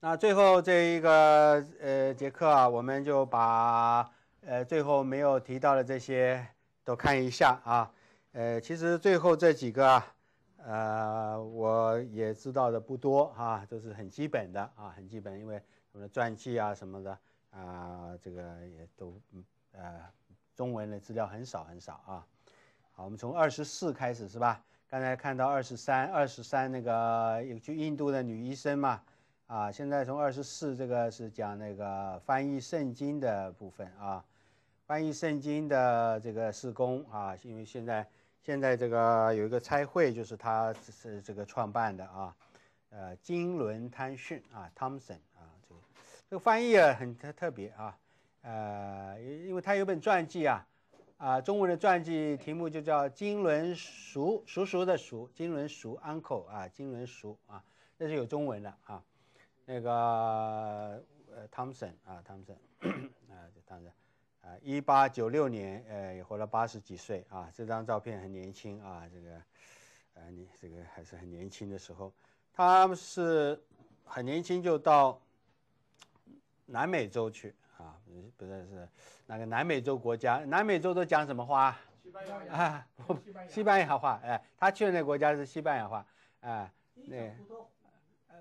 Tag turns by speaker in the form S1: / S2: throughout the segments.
S1: 那最后这一个呃节课啊，我们就把呃最后没有提到的这些都看一下啊。呃，其实最后这几个啊，呃，我也知道的不多啊，都是很基本的啊，很基本，因为什么传记啊什么的啊，这个也都呃中文的资料很少很少啊。好，我们从二十四开始是吧？刚才看到二十三，二十三那个有去印度的女医生嘛？啊，现在从二十四这个是讲那个翻译圣经的部分啊，翻译圣经的这个施工啊，因为现在现在这个有一个差会，就是他是这个创办的啊，呃，金轮滩逊啊，Thompson 啊，这个这个翻译啊很特特别啊，呃，因为他有本传记啊，啊，中文的传记题目就叫金轮熟熟熟的熟，金轮熟 uncle 啊，金轮熟啊，这是有中文的啊。那个呃，汤姆森啊，汤姆森啊，就汤姆森啊，一八九六年，呃，也活了八十几岁啊。这张照片很年轻啊，这个，呃，你这个还是很年轻的时候。他是很年轻就到南美洲去啊，不是是那个南美洲国家，南美洲都讲什么话？
S2: 西班牙
S1: 啊，西班牙话。哎，他去的那国家是西班牙话，哎，那。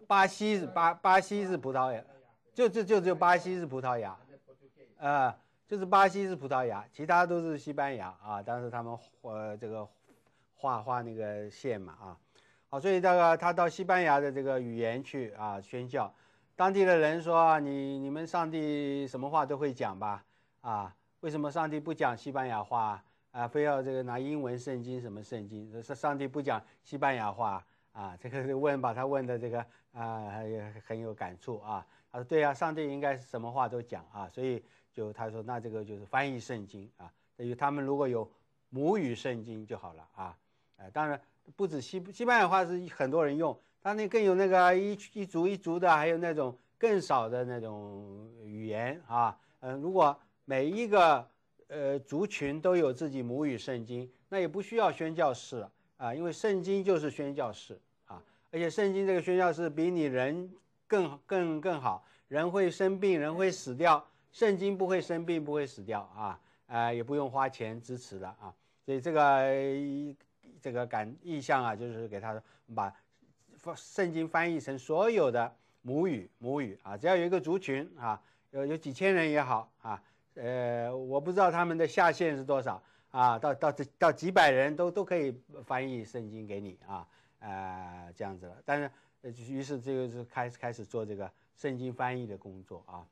S1: 巴西是巴巴西是葡萄牙，就就就只有巴西是葡萄牙，啊，就是巴西是葡萄牙，其他都是西班牙啊。当时他们呃这个画画那个线嘛啊，好，所以这个他到西班牙的这个语言去啊宣教，当地的人说你你们上帝什么话都会讲吧啊？为什么上帝不讲西班牙话啊？非要这个拿英文圣经什么圣经？说上帝不讲西班牙话。啊这个问把他问的这个啊，也很有感触啊。他说：“对呀，上帝应该是什么话都讲啊。”所以就他说：“那这个就是翻译圣经啊。等于他们如果有母语圣经就好了啊。”呃，当然不止西西班牙话是很多人用，他那更有那个一一族一族的，还有那种更少的那种语言啊。嗯，如果每一个呃族群都有自己母语圣经，那也不需要宣教士啊，因为圣经就是宣教士。而且圣经这个宣教是比你人更更更好，人会生病，人会死掉，圣经不会生病，不会死掉啊，呃，也不用花钱支持的啊，所以这个这个感意向啊，就是给他把圣经翻译成所有的母语母语啊，只要有一个族群啊，有有几千人也好啊，呃，我不知道他们的下限是多少啊，到到这到几百人都都可以翻译圣经给你啊。呃，这样子了，但是呃，于是这个是开始开始做这个圣经翻译的工作啊。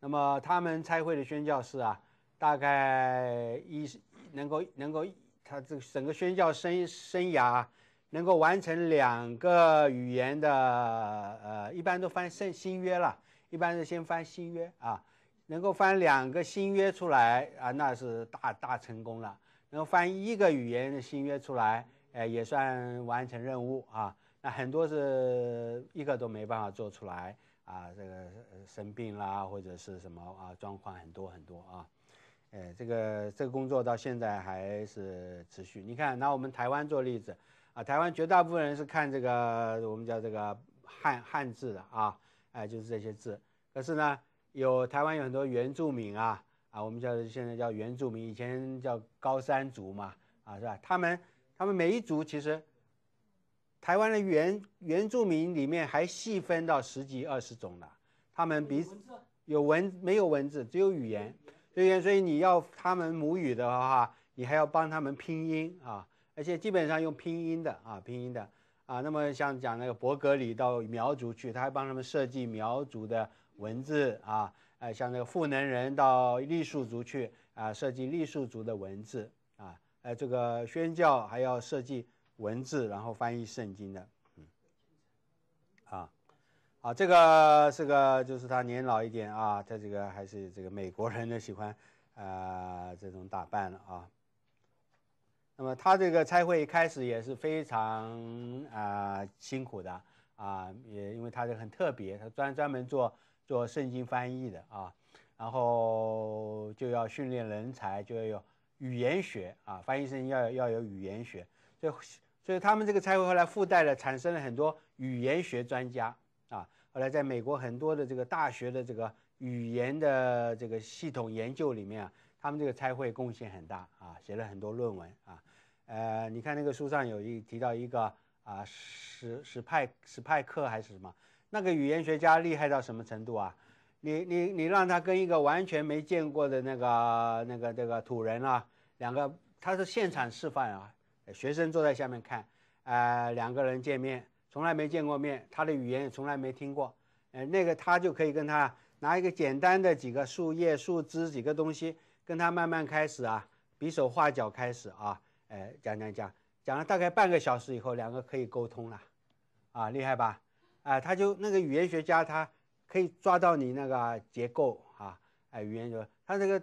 S1: 那么他们参会的宣教士啊，大概一能够能够他这整个宣教生生涯能够完成两个语言的，呃，一般都翻圣新约了，一般是先翻新约啊，能够翻两个新约出来啊，那是大大成功了。能够翻一个语言的新约出来。哎，也算完成任务啊。那很多是一个都没办法做出来啊，这个生病啦，或者是什么啊，状况很多很多啊。哎，这个这个工作到现在还是持续。你看，拿我们台湾做例子啊，台湾绝大部分人是看这个我们叫这个汉汉字的啊，哎，就是这些字。可是呢，有台湾有很多原住民啊，啊，我们叫现在叫原住民，以前叫高山族嘛，啊，是吧？他们。他们每一族其实，台湾的原原住民里面还细分到十几二十种了。他们彼此有文没有文字，只有语言，所以。所以你要他们母语的话，你还要帮他们拼音啊，而且基本上用拼音的啊，拼音的啊。那么像讲那个伯格里到苗族去，他还帮他们设计苗族的文字啊。哎，像那个赋能人到傈僳族去啊，设计傈僳族的文字。呃，这个宣教还要设计文字，然后翻译圣经的，嗯，啊，好，这个是个就是他年老一点啊，他这个还是这个美国人呢喜欢啊这种打扮了啊。那么他这个差会开始也是非常啊辛苦的啊，也因为他这很特别，他专专门做做圣经翻译的啊，然后就要训练人才，就要有。语言学啊，翻译生要要有语言学，所以所以他们这个才会后来附带了产生了很多语言学专家啊。后来在美国很多的这个大学的这个语言的这个系统研究里面啊，他们这个差会贡献很大啊，写了很多论文啊。呃，你看那个书上有一提到一个啊，史史派史派克还是什么，那个语言学家厉害到什么程度啊？你你你让他跟一个完全没见过的那个那个这个土人啊，两个他是现场示范啊，学生坐在下面看，呃，两个人见面从来没见过面，他的语言也从来没听过，呃，那个他就可以跟他拿一个简单的几个树叶、树枝几个东西，跟他慢慢开始啊，比手画脚开始啊，呃，讲讲讲，讲了大概半个小时以后，两个可以沟通了，啊，厉害吧？啊，他就那个语言学家他。可以抓到你那个结构啊，哎，语言就它这个，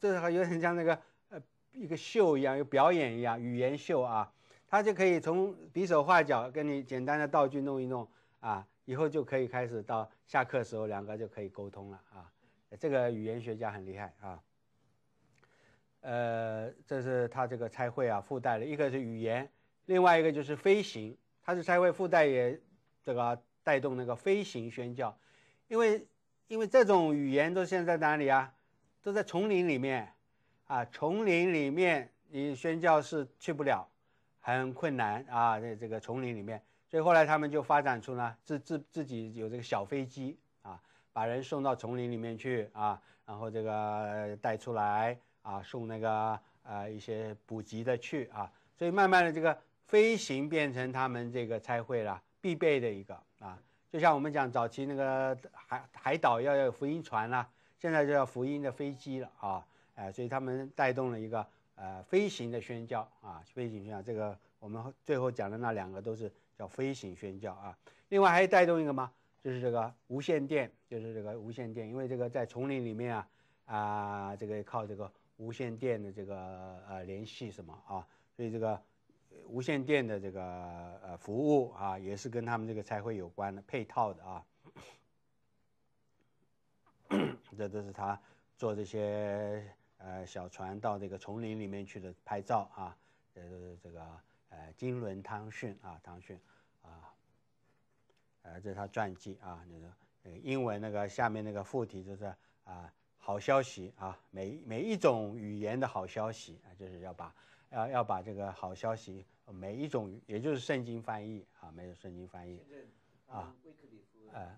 S1: 这还有点像那个呃一个秀一样，有表演一样，语言秀啊，它就可以从比手画脚跟你简单的道具弄一弄啊，以后就可以开始到下课时候两个就可以沟通了啊，这个语言学家很厉害啊，呃，这是他这个拆会啊附带的一个是语言，另外一个就是飞行，他是拆会附带也这个带动那个飞行宣教。因为，因为这种语言都现在哪里啊？都在丛林里面，啊，丛林里面你宣教是去不了，很困难啊，在这个丛林里面，所以后来他们就发展出呢，自自自己有这个小飞机啊，把人送到丛林里面去啊，然后这个带出来啊，送那个呃一些补给的去啊，所以慢慢的这个飞行变成他们这个差会了必备的一个啊。就像我们讲早期那个海海岛要有福音船啦，现在就要福音的飞机了啊，哎，所以他们带动了一个呃飞行的宣教啊，飞行宣教这个我们最后讲的那两个都是叫飞行宣教啊。另外还带动一个吗？就是这个无线电，就是这个无线电，因为这个在丛林里面啊啊，这个靠这个无线电的这个呃联系什么啊，所以这个。无线电的这个呃服务啊，也是跟他们这个差会有关的配套的啊。这都是他坐这些呃小船到这个丛林里面去的拍照啊。这都是这个呃金轮汤逊啊，汤逊啊，呃这是他传记啊。那个那个英文那个下面那个副题就是啊好消息啊，每每一种语言的好消息啊，就是要把。要要把这个好消息，每一种也就是圣经翻译啊，没有圣经翻译啊，呃，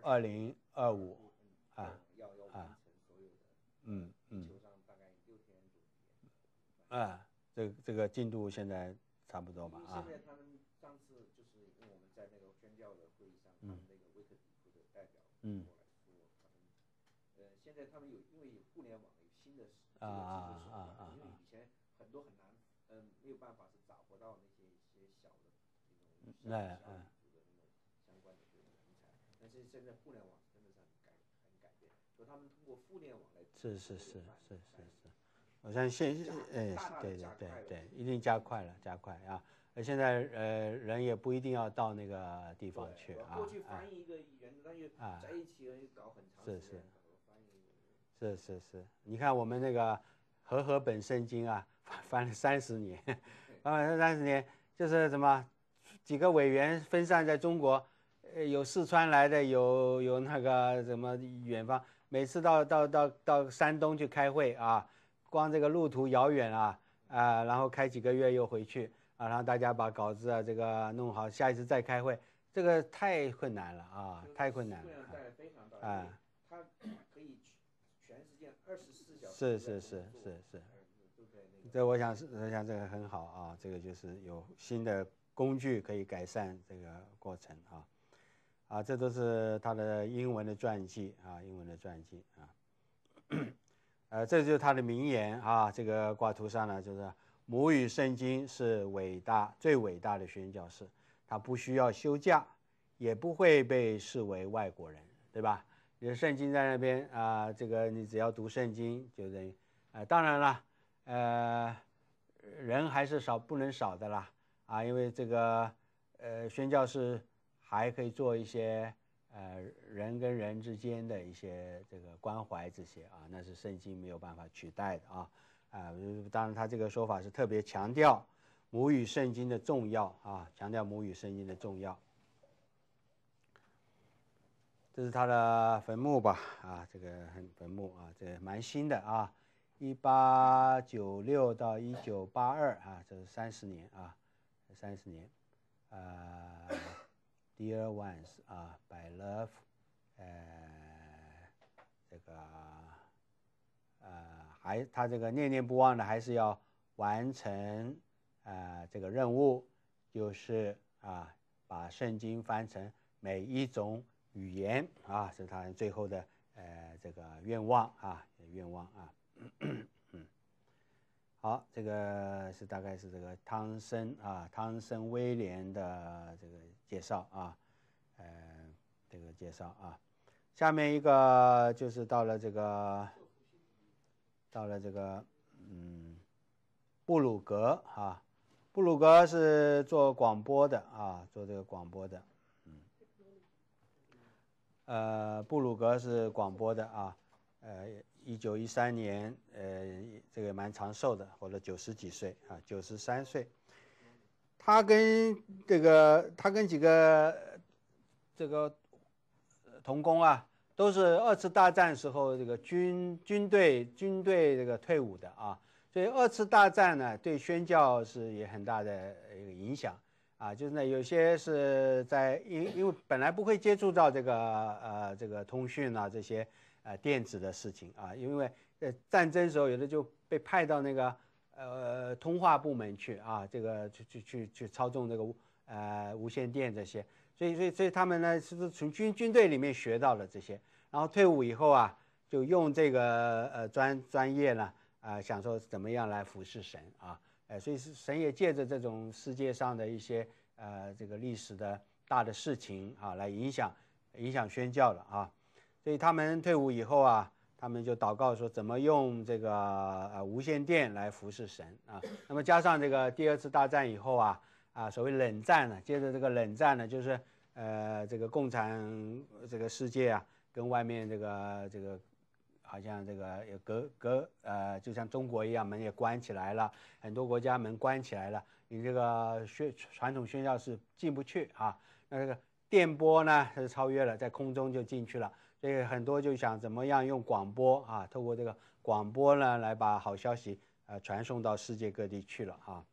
S1: 二零二五啊啊，嗯嗯，啊，这这个进度现在差不多吧啊。
S2: 现在他们上次就是因为我们在那个宣教的会议上，他们那个威克里夫的代表过来说，他们呃，现在他们有因为有互联网有新的。啊啊啊啊！因为以前很多很难，嗯，没有办法是找不到那些一些小的那种小小组的那种相关的这种人才。但是现在互联网真的是很改很改变，说他们通过互联网来
S1: 是是是是是是，我相信现哎对对对对，一定加快了加快啊！而现在呃人也不一定要到那个地方去啊。
S2: 过去翻译一个语言，那就在一起搞很长时间。
S1: 是是是是是，你看我们那个和合本圣经啊，翻了三十年，翻了三十年，就是什么几个委员分散在中国，呃，有四川来的，有有那个什么远方，每次到到到到山东去开会啊，光这个路途遥远啊啊，然后开几个月又回去啊，然后大家把稿子啊这个弄好，下一次再开会，这个太困难了啊，太困难了啊。是是是是是，这我想是我想这个很好啊，这个就是有新的工具可以改善这个过程啊，啊，这都是他的英文的传记啊，英文的传记啊，呃，这就是他的名言啊，这个挂图上呢，就是母语圣经是伟大最伟大的宣教士，他不需要休假，也不会被视为外国人，对吧？有圣经在那边啊，这个你只要读圣经就等于，呃，当然了，呃，人还是少不能少的啦，啊，因为这个，呃，宣教士还可以做一些，呃，人跟人之间的一些这个关怀这些啊，那是圣经没有办法取代的啊，啊，当然他这个说法是特别强调母语圣经的重要啊，强调母语圣经的重要。这是他的坟墓吧？啊，这个很坟墓啊，这蛮新的啊，一八九六到一九八二啊，这是三十年啊，三十年。呃，Dear ones 啊，by love，呃，这个呃，还他这个念念不忘的，还是要完成啊这个任务，就是啊，把圣经翻成每一种。语言啊，是他最后的呃这个愿望啊，愿望啊。嗯，好，这个是大概是这个汤森啊，汤森威廉的这个介绍啊，呃，这个介绍啊。下面一个就是到了这个，到了这个嗯，布鲁格啊，布鲁格是做广播的啊，做这个广播的。呃，布鲁格是广播的啊，呃，一九一三年，呃，这个蛮长寿的，活了九十几岁啊，九十三岁。他跟这个，他跟几个这个童工啊，都是二次大战时候这个军军队军队这个退伍的啊，所以二次大战呢，对宣教是也很大的一个影响。啊，就是呢，有些是在因因为本来不会接触到这个呃这个通讯啊这些呃电子的事情啊，因为呃战争时候有的就被派到那个呃通话部门去啊，这个去去去去操纵这个呃无线电这些，所以所以所以他们呢是从军军队里面学到了这些，然后退伍以后啊，就用这个呃专专业呢啊想说怎么样来服侍神啊。哎，所以是神也借着这种世界上的一些呃这个历史的大的事情啊，来影响影响宣教了啊。所以他们退伍以后啊，他们就祷告说怎么用这个呃无线电来服侍神啊。那么加上这个第二次大战以后啊啊，所谓冷战呢，接着这个冷战呢，就是呃这个共产这个世界啊，跟外面这个这个。好像这个有隔隔呃，就像中国一样，门也关起来了，很多国家门关起来了，你这个宣传统宣教是进不去啊。那这个电波呢，它是超越了，在空中就进去了，所以很多就想怎么样用广播啊，透过这个广播呢，来把好消息呃传送到世界各地去了啊。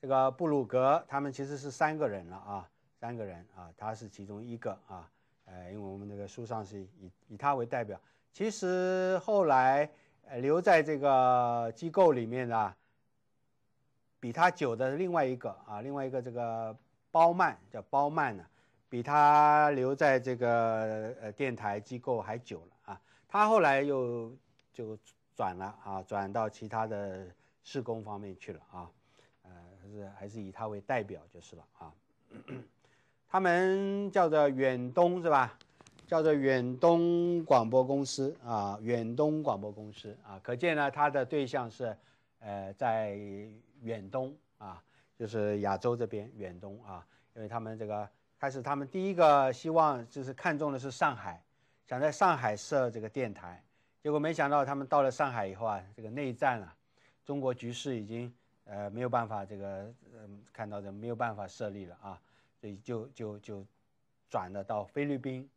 S1: 这个布鲁格他们其实是三个人了啊，三个人啊，他是其中一个啊，呃，因为我们这个书上是以以他为代表。其实后来，呃，留在这个机构里面的，比他久的另外一个啊，另外一个这个包曼叫包曼呢，比他留在这个呃电台机构还久了啊。他后来又就转了啊，转到其他的施工方面去了啊，呃，还是还是以他为代表就是了啊。他们叫做远东是吧？叫做远东广播公司啊，远东广播公司啊，可见呢，它的对象是，呃，在远东啊，就是亚洲这边远东啊，因为他们这个开始，他们第一个希望就是看中的是上海，想在上海设这个电台，结果没想到他们到了上海以后啊，这个内战啊，中国局势已经呃没有办法这个嗯看到的没有办法设立了啊，所以就就就转了到菲律宾。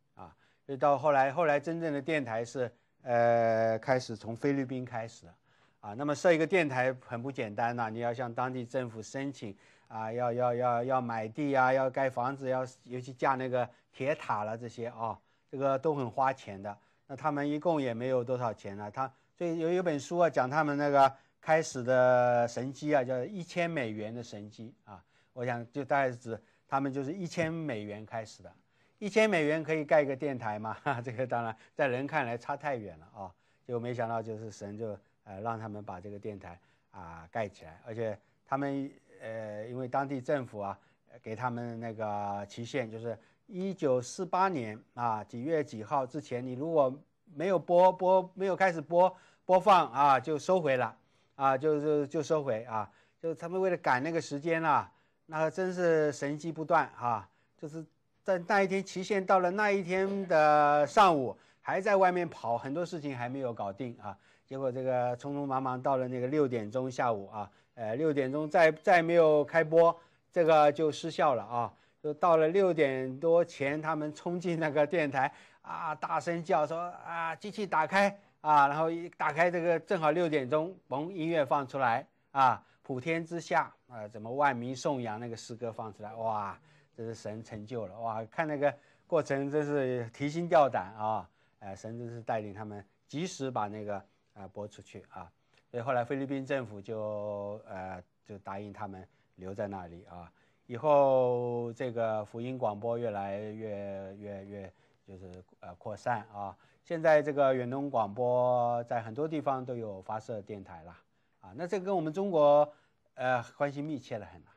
S1: 就到后来，后来真正的电台是，呃，开始从菲律宾开始的，啊，那么设一个电台很不简单呐，你要向当地政府申请，啊，要要要要买地啊，要盖房子，要尤其架那个铁塔了这些啊，这个都很花钱的。那他们一共也没有多少钱了，他所以有一本书啊，讲他们那个开始的神机啊，叫一千美元的神机啊，我想就大概是指他们就是一千美元开始的。一千美元可以盖一个电台吗？这个当然在人看来差太远了啊！就没想到就是神就呃让他们把这个电台啊盖起来，而且他们呃因为当地政府啊给他们那个期限就是一九四八年啊几月几号之前，你如果没有播播没有开始播播放啊就收回了啊就就就收回啊，就他们为了赶那个时间啊，那真是神机不断啊，就是。在那一天期限到了那一天的上午，还在外面跑，很多事情还没有搞定啊。结果这个匆匆忙忙到了那个六点钟下午啊，呃，六点钟再再没有开播，这个就失效了啊。就到了六点多前，他们冲进那个电台啊，大声叫说啊，机器打开啊，然后一打开这个正好六点钟，嘣，音乐放出来啊，普天之下啊，怎么万民颂扬那个诗歌放出来，哇，这是神成就了。哇，看那个过程真是提心吊胆啊，哎，神真是带领他们及时把那个啊播出去啊，所以后来菲律宾政府就呃就答应他们留在那里啊。以后这个福音广播越来越越越就是呃扩散啊，现在这个远东广播在很多地方都有发射电台了啊，那这跟我们中国呃关系密切了很啊，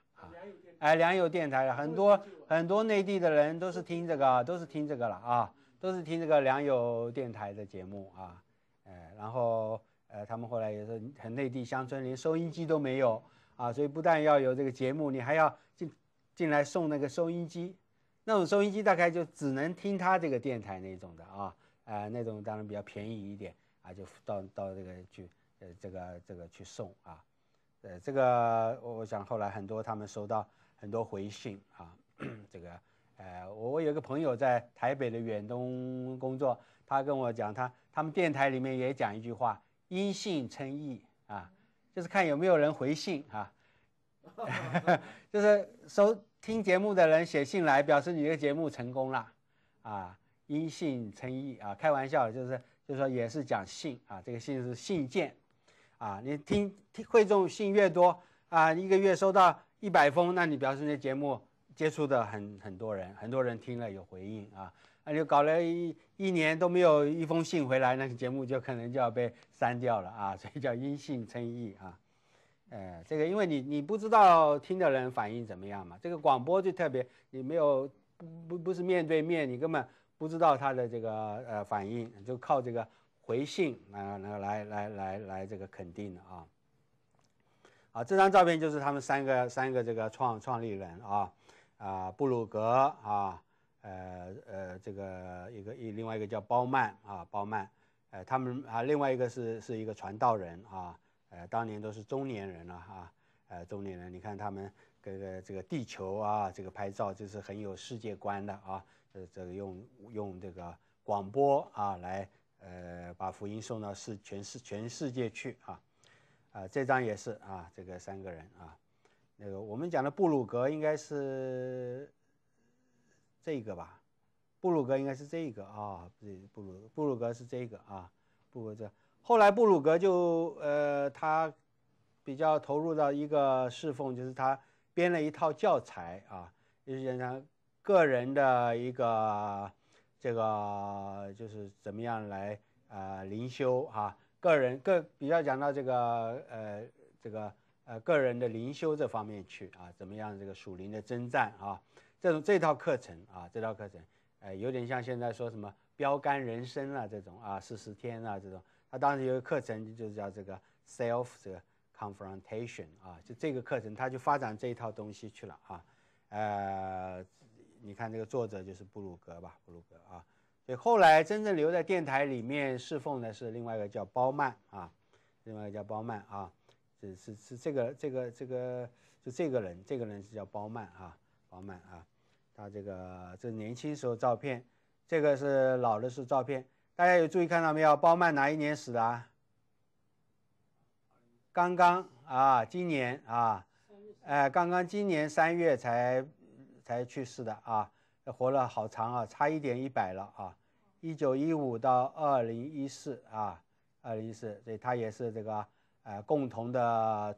S1: 哎良友电台了很多很多内地的人都是听这个都是听这个了啊，都是听这个良友电台的节目啊，哎然后呃他们后来也是很内地乡村连收音机都没有啊，所以不但要有这个节目，你还要进。进来送那个收音机，那种收音机大概就只能听他这个电台那种的啊，呃，那种当然比较便宜一点啊，就到到这个去，呃，这个这个去送啊，呃，这个我我想后来很多他们收到很多回信啊，这个，呃，我我有个朋友在台北的远东工作，他跟我讲他他们电台里面也讲一句话，因信称义啊，就是看有没有人回信啊。就是收听节目的人写信来，表示你的节目成功了，啊，因信称义啊，开玩笑，就是就是说也是讲信啊，这个信是信件，啊，你听听会众信越多啊，一个月收到一百封，那你表示那节目接触的很很多人，很多人听了有回应啊，那就搞了一一年都没有一封信回来，那个节目就可能就要被删掉了啊，所以叫因信称义啊。呃，这个因为你你不知道听的人反应怎么样嘛，这个广播就特别，你没有不不不是面对面，你根本不知道他的这个呃反应，就靠这个回信啊来来来来来这个肯定的啊。啊，这张照片就是他们三个三个这个创创立人啊啊布鲁格啊呃呃这个一个一另外一个叫包曼啊包曼，呃他们啊另外一个是是一个传道人啊。呃，当年都是中年人了哈，呃，中年人，你看他们这个这个地球啊，这个拍照就是很有世界观的啊，呃，这个用用这个广播啊来呃把福音送到世全世全世界去啊，啊，这张也是啊，这个三个人啊，那个我们讲的布鲁格应该是这个吧，布鲁格应该是这个啊，布鲁布鲁格是这个啊，布鲁这。后来布鲁格就呃，他比较投入到一个侍奉，就是他编了一套教材啊，就是讲他个人的一个这个就是怎么样来啊灵修哈，个人个比较讲到这个呃这个呃个人的灵修这方面去啊，怎么样这个属灵的征战啊，这种这套课程啊，这套课程呃有点像现在说什么标杆人生啊这种啊四十天啊这种。他当时有个课程，就是叫这个 self 这个 confrontation 啊，就这个课程，他就发展这一套东西去了啊。呃，你看这个作者就是布鲁格吧，布鲁格啊。所以后来真正留在电台里面侍奉的是另外一个叫包曼啊，另外一个叫包曼啊，是是是这个这个这个就这个人，这个人是叫包曼啊，包曼啊。他这个这年轻时候照片，这个是老的时候照片。大家有注意看到没有？包曼哪一年死的？刚刚啊，今年啊，哎，刚刚今年三月才才去世的啊，活了好长啊，差一点一百了啊，一九一五到二零一四啊，二零一四，所以他也是这个呃共同的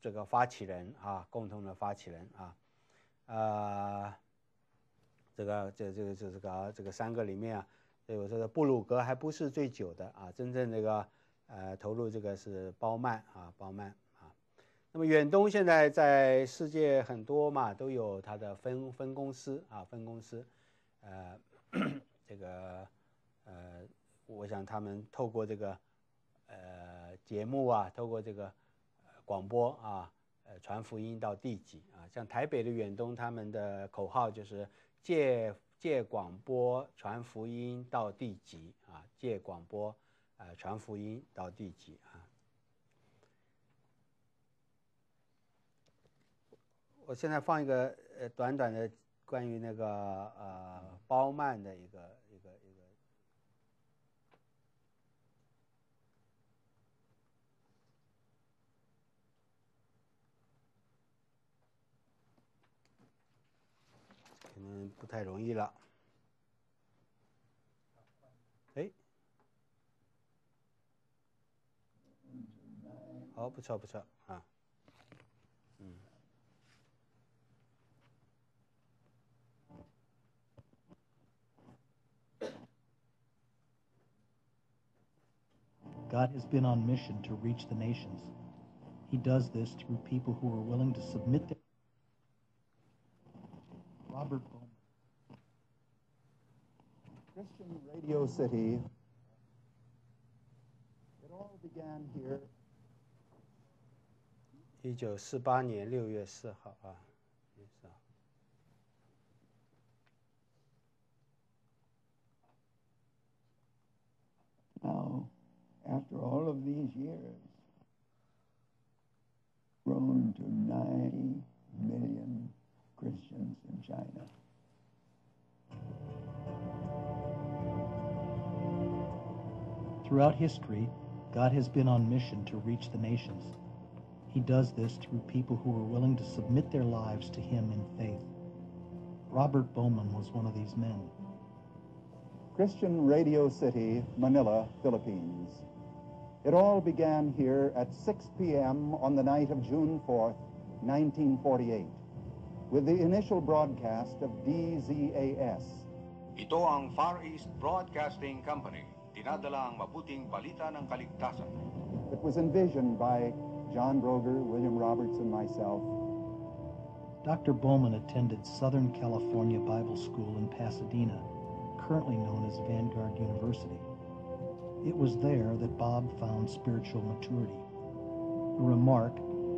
S1: 这个发起人啊，共同的发起人啊，呃，这个这这个这这个这个三个里面啊。所以我说的布鲁格还不是最久的啊，真正这个呃投入这个是包曼啊，包曼。那么远东现在在世界很多嘛，都有它的分分公司啊，分公司，呃，这个呃，我想他们透过这个呃节目啊，透过这个广播啊，呃传福音到地极啊，像台北的远东，他们的口号就是借。借广播传福音到地极啊！借广播，呃，传福音到地极啊！我现在放一个呃短短的关于那个呃包曼的一个一个一个。可能不太容易了。哎，好，不错不错
S3: God has been on mission to reach the nations. He does this through people who are willing to submit their Robert Bowman.
S4: Christian Radio City. It all began here.
S1: 一九四八年六月四号啊，六月四号。
S5: Now, after all of these years, grown to 90 million Christians in China.
S3: Throughout history, God has been on mission to reach the nations. He does this through people who are willing to submit their lives to Him in faith. Robert Bowman was one of these men.
S4: Christian Radio City, Manila, Philippines. It all began here at 6 p.m. on the night of June 4th, 1948, with the initial broadcast of DZAS.
S6: Ito ang Far East Broadcasting Company. Dinadala ang mabuting balita ng kaligtasan.
S4: It was envisioned by John Broger, William Roberts, and myself.
S3: Dr. Bowman attended Southern California Bible School in Pasadena, currently known as Vanguard University. It was there that Bob found spiritual maturity. A remark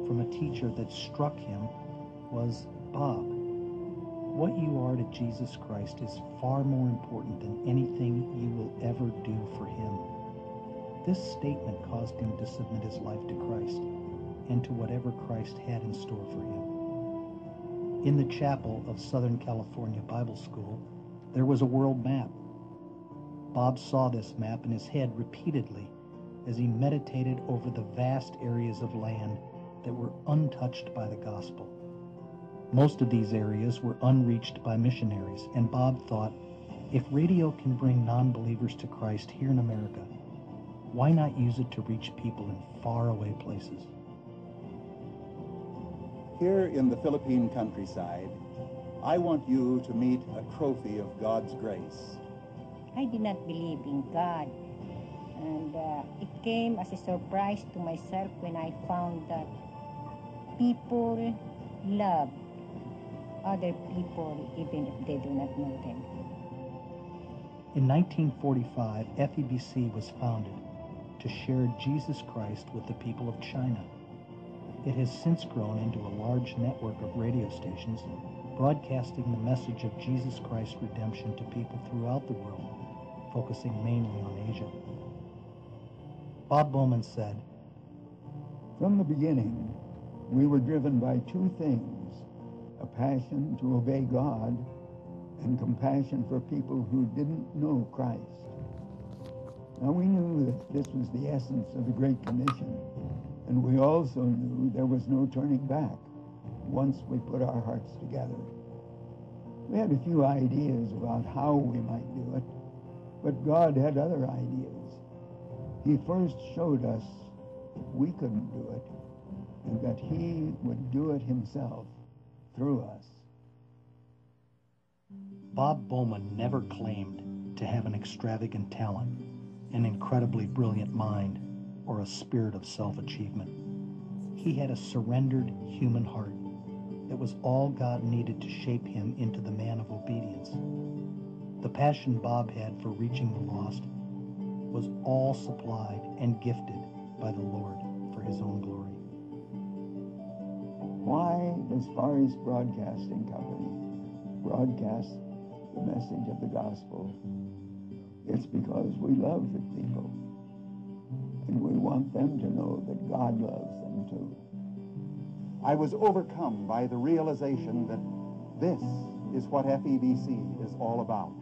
S3: from a teacher that struck him was, Bob, what you are to Jesus Christ is far more important than anything you will ever do for him. This statement caused him to submit his life to Christ and to whatever Christ had in store for him. In the chapel of Southern California Bible School, there was a world map. Bob saw this map in his head repeatedly as he meditated over the vast areas of land that were untouched by the gospel. Most of these areas were unreached by missionaries, and Bob thought, if radio can bring non believers to Christ here in America, why not use it to reach people in faraway places?
S4: Here in the Philippine countryside, I want you to meet a trophy of God's grace.
S7: I did not believe in God. And uh, it came as a surprise to myself when I found that people love other people even if they do not know them.
S3: In 1945, FEBC was founded to share Jesus Christ with the people of China. It has since grown into a large network of radio stations broadcasting the message of Jesus Christ's redemption to people throughout the world, focusing mainly on Asia. Bob Bowman said,
S5: From the beginning, we were driven by two things a passion to obey God and compassion for people who didn't know Christ. Now, we knew that this was the essence of the Great Commission, and we also knew there was no turning back once we put our hearts together. We had a few ideas about how we might do it, but God had other ideas. He first showed us we couldn't do it, and that He would do it Himself through us.
S3: Bob Bowman never claimed to have an extravagant talent, an incredibly brilliant mind, or a spirit of self achievement. He had a surrendered human heart that was all God needed to shape him into the man of obedience. The passion Bob had for reaching the lost was all supplied and gifted by the Lord for his own glory.
S5: Why does Far East Broadcasting Company broadcast the message of the gospel? It's because we love the people. And we want them to know that God loves them too.
S4: I was overcome by the realization that this is what FEBC is all about.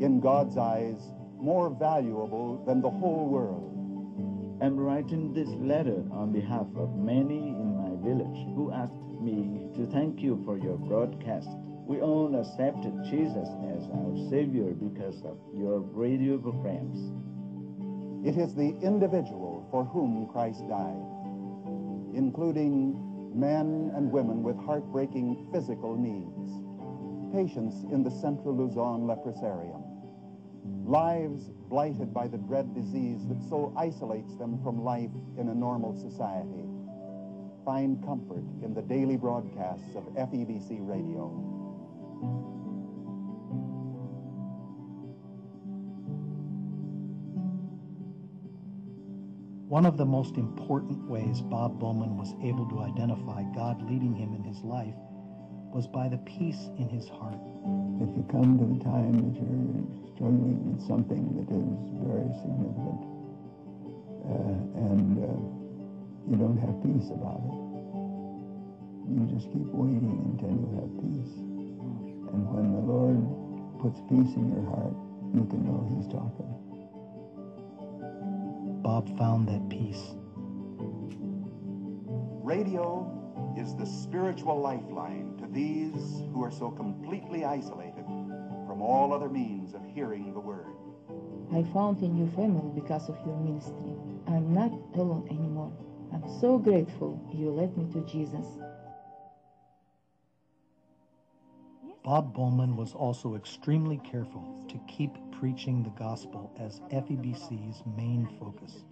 S4: in God's eyes, more valuable than the whole world.
S8: I'm writing this letter on behalf of many in my village who asked me to thank you for your broadcast. We all accepted Jesus as our Savior because of your radio programs.
S4: It is the individual for whom Christ died, including men and women with heartbreaking physical needs, patients in the Central Luzon leprosarium, lives blighted by the dread disease that so isolates them from life in a normal society. Find comfort in the daily broadcasts of FEBC Radio.
S3: One of the most important ways Bob Bowman was able to identify God leading him in his life was by the peace in his heart.
S5: If you come to the time that you're struggling with something that is very significant uh, and uh, you don't have peace about it, you just keep waiting until you have peace. And when the Lord puts peace in your heart, you can know He's talking.
S3: Bob found that peace.
S4: Radio is the spiritual lifeline to these who are so completely isolated from all other means of hearing the word.
S9: I found a new family because of your ministry. I'm not alone anymore. I'm so grateful you led me to Jesus.
S3: Bob Bowman was also extremely careful to keep preaching the gospel as FEBC's main focus.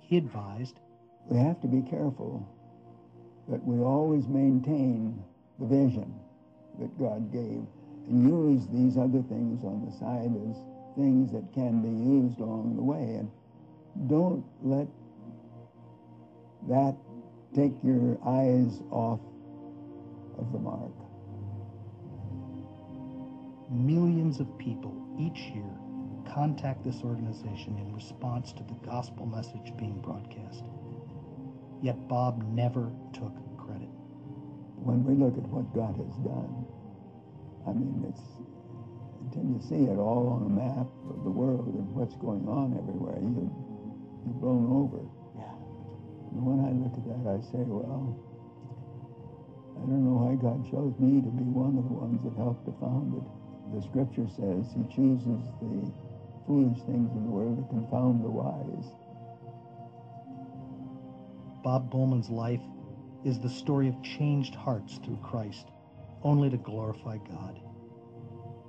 S3: He advised
S5: We have to be careful that we always maintain the vision that God gave and use these other things on the side as things that can be used along the way. And don't let that take your eyes off of the mark.
S3: millions of people each year contact this organization in response to the gospel message being broadcast. Yet Bob never took.
S5: When we look at what God has done, I mean, it's until you see it all on a map of the world and what's going on everywhere, you you're blown over.
S3: Yeah.
S5: And when I look at that, I say, well, I don't know why God chose me to be one of the ones that helped to found it. The scripture says he chooses the foolish things of the world to confound the wise.
S3: Bob Bowman's life is the story of changed hearts through Christ, only to glorify God.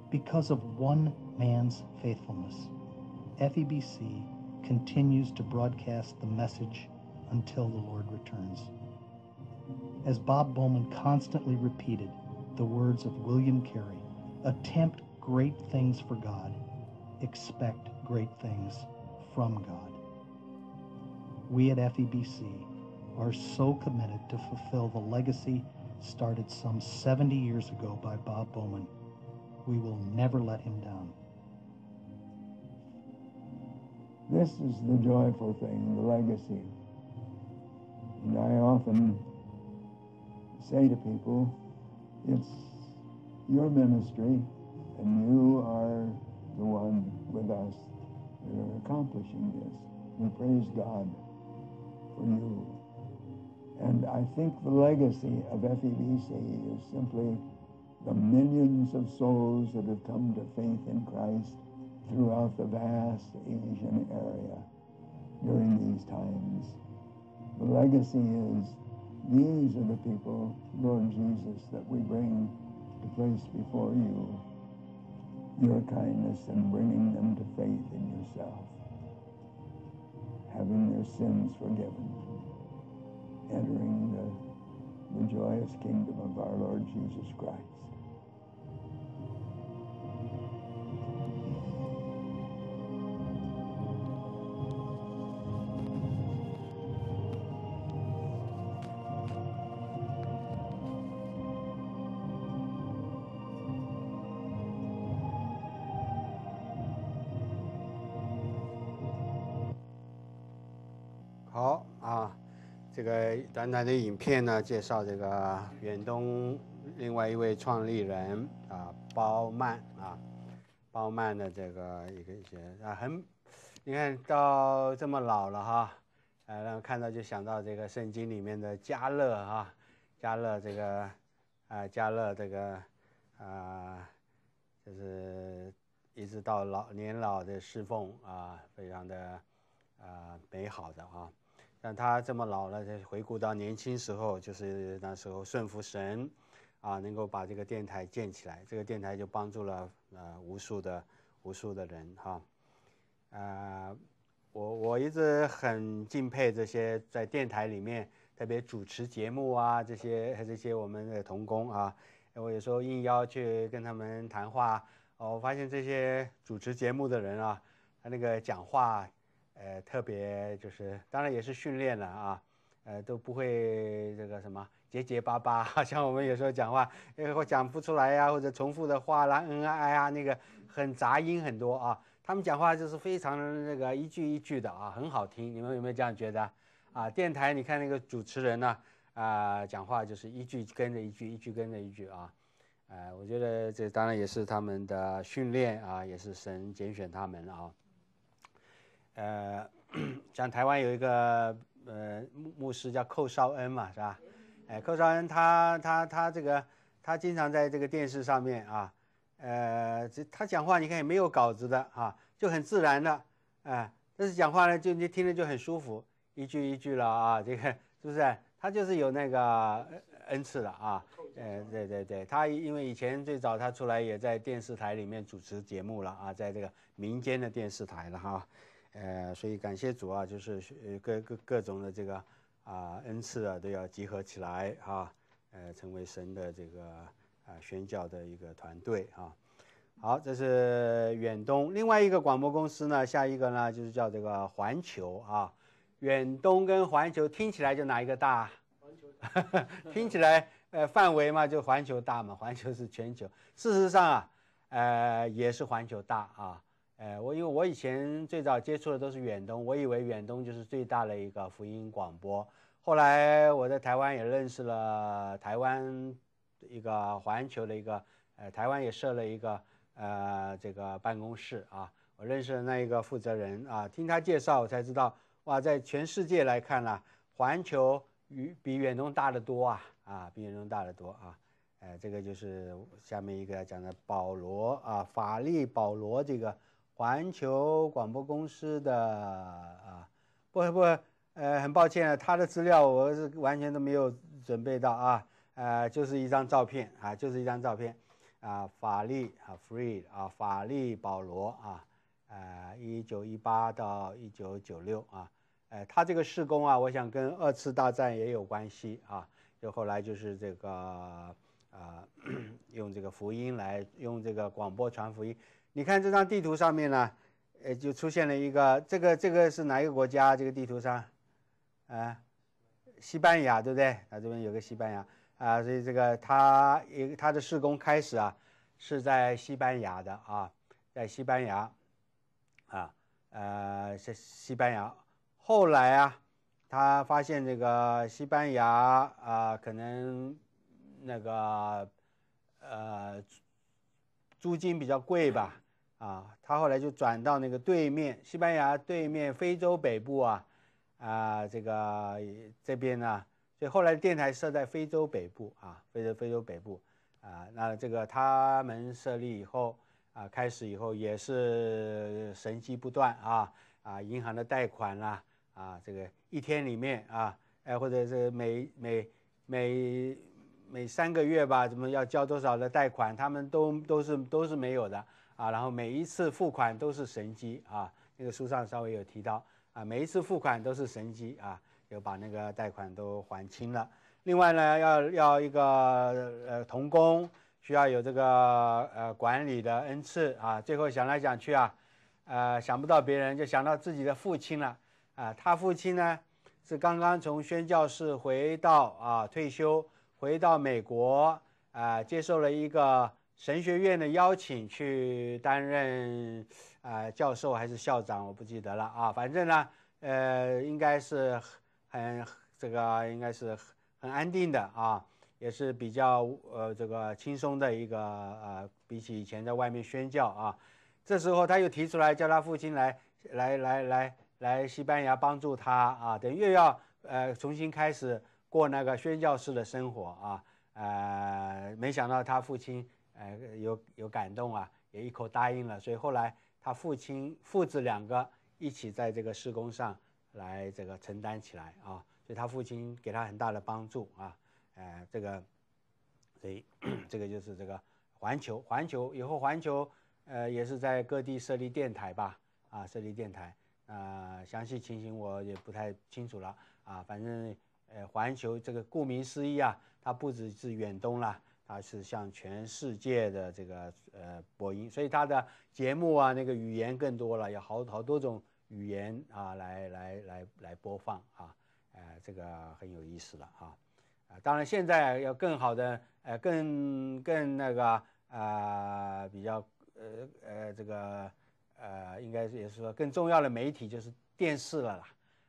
S3: Because of one man's faithfulness, FEBC continues to broadcast the message until the Lord returns. As Bob Bowman constantly repeated the words of William Carey, attempt great things for God, expect great things from God. We at FEBC are so committed to fulfill the legacy started some 70 years ago by Bob Bowman. We will never let him down.
S5: This is the joyful thing, the legacy. And I often say to people, it's your ministry, and you are the one with us that are accomplishing this. We praise God for you. And I think the legacy of FEBC is simply the millions of souls that have come to faith in Christ throughout the vast Asian area during these times. The legacy is these are the people, Lord Jesus, that we bring to place before you your kindness and bringing them to faith in yourself, having their sins forgiven, entering the, the joyous kingdom of our Lord Jesus Christ.
S1: 这个短短的影片呢，介绍这个远东另外一位创立人啊，包曼啊，包曼的这个一个一些啊，很，你看到这么老了哈，呃，让看到就想到这个圣经里面的加勒啊，加勒这个啊，加勒这个啊，就是一直到老年老的侍奉啊，非常的。啊，美好的啊，像他这么老了，再回顾到年轻时候，就是那时候顺服神，啊，能够把这个电台建起来，这个电台就帮助了呃无数的无数的人哈，啊，我我一直很敬佩这些在电台里面特别主持节目啊，这些这些我们的童工啊，我有时候应邀去跟他们谈话，哦，我发现这些主持节目的人啊，他那个讲话。呃，特别就是，当然也是训练了啊，呃，都不会这个什么结结巴巴，好 像我们有时候讲话，呃，或讲不出来呀，或者重复的话啦，嗯啊哎呀，那个很杂音很多啊。他们讲话就是非常那个一句一句的啊，很好听。你们有没有这样觉得？啊，电台你看那个主持人呢，啊，讲话就是一句跟着一句，一句跟着一句啊，呃，我觉得这当然也是他们的训练啊，也是神拣选他们啊。呃，像台湾有一个呃牧牧师叫寇绍恩嘛，是吧？哎，寇绍恩他他他这个他经常在这个电视上面啊，呃，这他讲话你看也没有稿子的啊，就很自然的，哎，但是讲话呢就你听着就很舒服，一句一句了啊，这个是不是？他就是有那个恩赐的啊，呃，对对对，他因为以前最早他出来也在电视台里面主持节目了啊，在这个民间的电视台了哈。呃，所以感谢主啊，就是呃各各各种的这个啊恩赐啊都要集合起来哈，呃成为神的这个啊宣教的一个团队啊。好，这是远东另外一个广播公司呢，下一个呢就是叫这个环球啊。远东跟环球听起来就哪一个大？环球。听起来呃范围嘛就环球大嘛，环球是全球。事实上啊，呃也是环球大啊。哎，我因为我以前最早接触的都是远东，我以为远东就是最大的一个福音广播。后来我在台湾也认识了台湾一个环球的一个，呃，台湾也设了一个呃这个办公室啊。我认识了那一个负责人啊，听他介绍我才知道，哇，在全世界来看呢，环球与比远东大得多啊，啊，比远东大得多啊。哎，这个就是下面一个讲的保罗啊，法利保罗这个。环球广播公司的啊，不不，呃，很抱歉啊，他的资料我是完全都没有准备到啊，呃，就是一张照片啊，就是一张照片，啊，法利啊，Free 啊，法利保罗啊，呃，一九一八到一九九六啊，呃，他这个施工啊，我想跟二次大战也有关系啊，就后来就是这个啊，用这个福音来用这个广播传福音。你看这张地图上面呢，呃，就出现了一个，这个这个是哪一个国家？这个地图上，啊，西班牙，对不对？啊，这边有个西班牙啊，所以这个它一它的施工开始啊，是在西班牙的啊，在西班牙，啊，呃，是西班牙。后来啊，他发现这个西班牙啊，可能那个呃，租金比较贵吧。啊，他后来就转到那个对面，西班牙对面非洲北部啊，啊，这个这边呢，所以后来电台设在非洲北部啊，非洲非洲北部啊，那这个他们设立以后啊，开始以后也是神机不断啊，啊，银行的贷款啦，啊，这个一天里面啊，哎，或者是每每每每三个月吧，怎么要交多少的贷款，他们都都是都是没有的。啊，然后每一次付款都是神机啊，那个书上稍微有提到啊，每一次付款都是神机啊，就把那个贷款都还清了。另外呢，要要一个呃童工，需要有这个呃管理的恩赐啊。最后想来想去啊，呃想不到别人，就想到自己的父亲了啊。他父亲呢是刚刚从宣教士回到啊退休，回到美国啊，接受了一个。神学院的邀请去担任啊教授还是校长，我不记得了啊。反正呢，呃，应该是很这个应该是很安定的啊，也是比较呃这个轻松的一个呃，比起以前在外面宣教啊。这时候他又提出来叫他父亲来来来来来西班牙帮助他啊，等于又要呃重新开始过那个宣教士的生活啊。呃，没想到他父亲呃有有感动啊，也一口答应了，所以后来他父亲父子两个一起在这个施工上来这个承担起来啊，所以他父亲给他很大的帮助啊，呃，这个，所以 这个就是这个环球环球以后环球呃也是在各地设立电台吧啊，设立电台啊，详细情形我也不太清楚了啊，反正呃环球这个顾名思义啊。它不只是远东啦，它是向全世界的这个呃播音，所以它的节目啊，那个语言更多了，有好好多种语言啊，来来来来播放啊，呃，这个很有意思了哈，啊，当然现在要更好的，呃，更更那个啊，比较呃呃这个呃，应该也是说更重要的媒体就是电视了啦，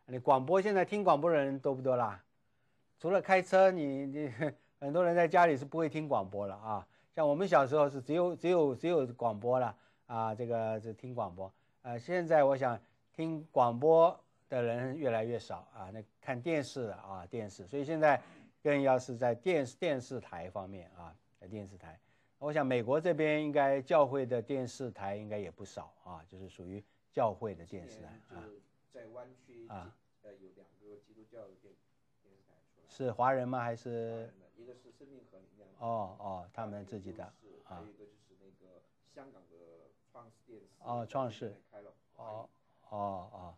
S1: 你广播现在听广播的人多不多啦？除了开车，你你很多人在家里是不会听广播了啊。像我们小时候是只有只有只有广播了啊，这个这听广播。呃，现在我想听广播的人越来越少啊，那看电视啊电视，所以现在更要是在电视电视台方面啊，在电视台。我想美国这边应该教会的电视台应该也不少啊，就是属于教会的电视台
S2: 啊。在湾区啊，呃，有两个基督教的电。
S1: 是华人吗？还是
S2: 一个是生命和能量
S1: 哦哦，他们自己的
S2: 啊，还有一个就是那个香港的创世电视
S1: 哦，创世
S2: 开了
S1: 哦哦哦，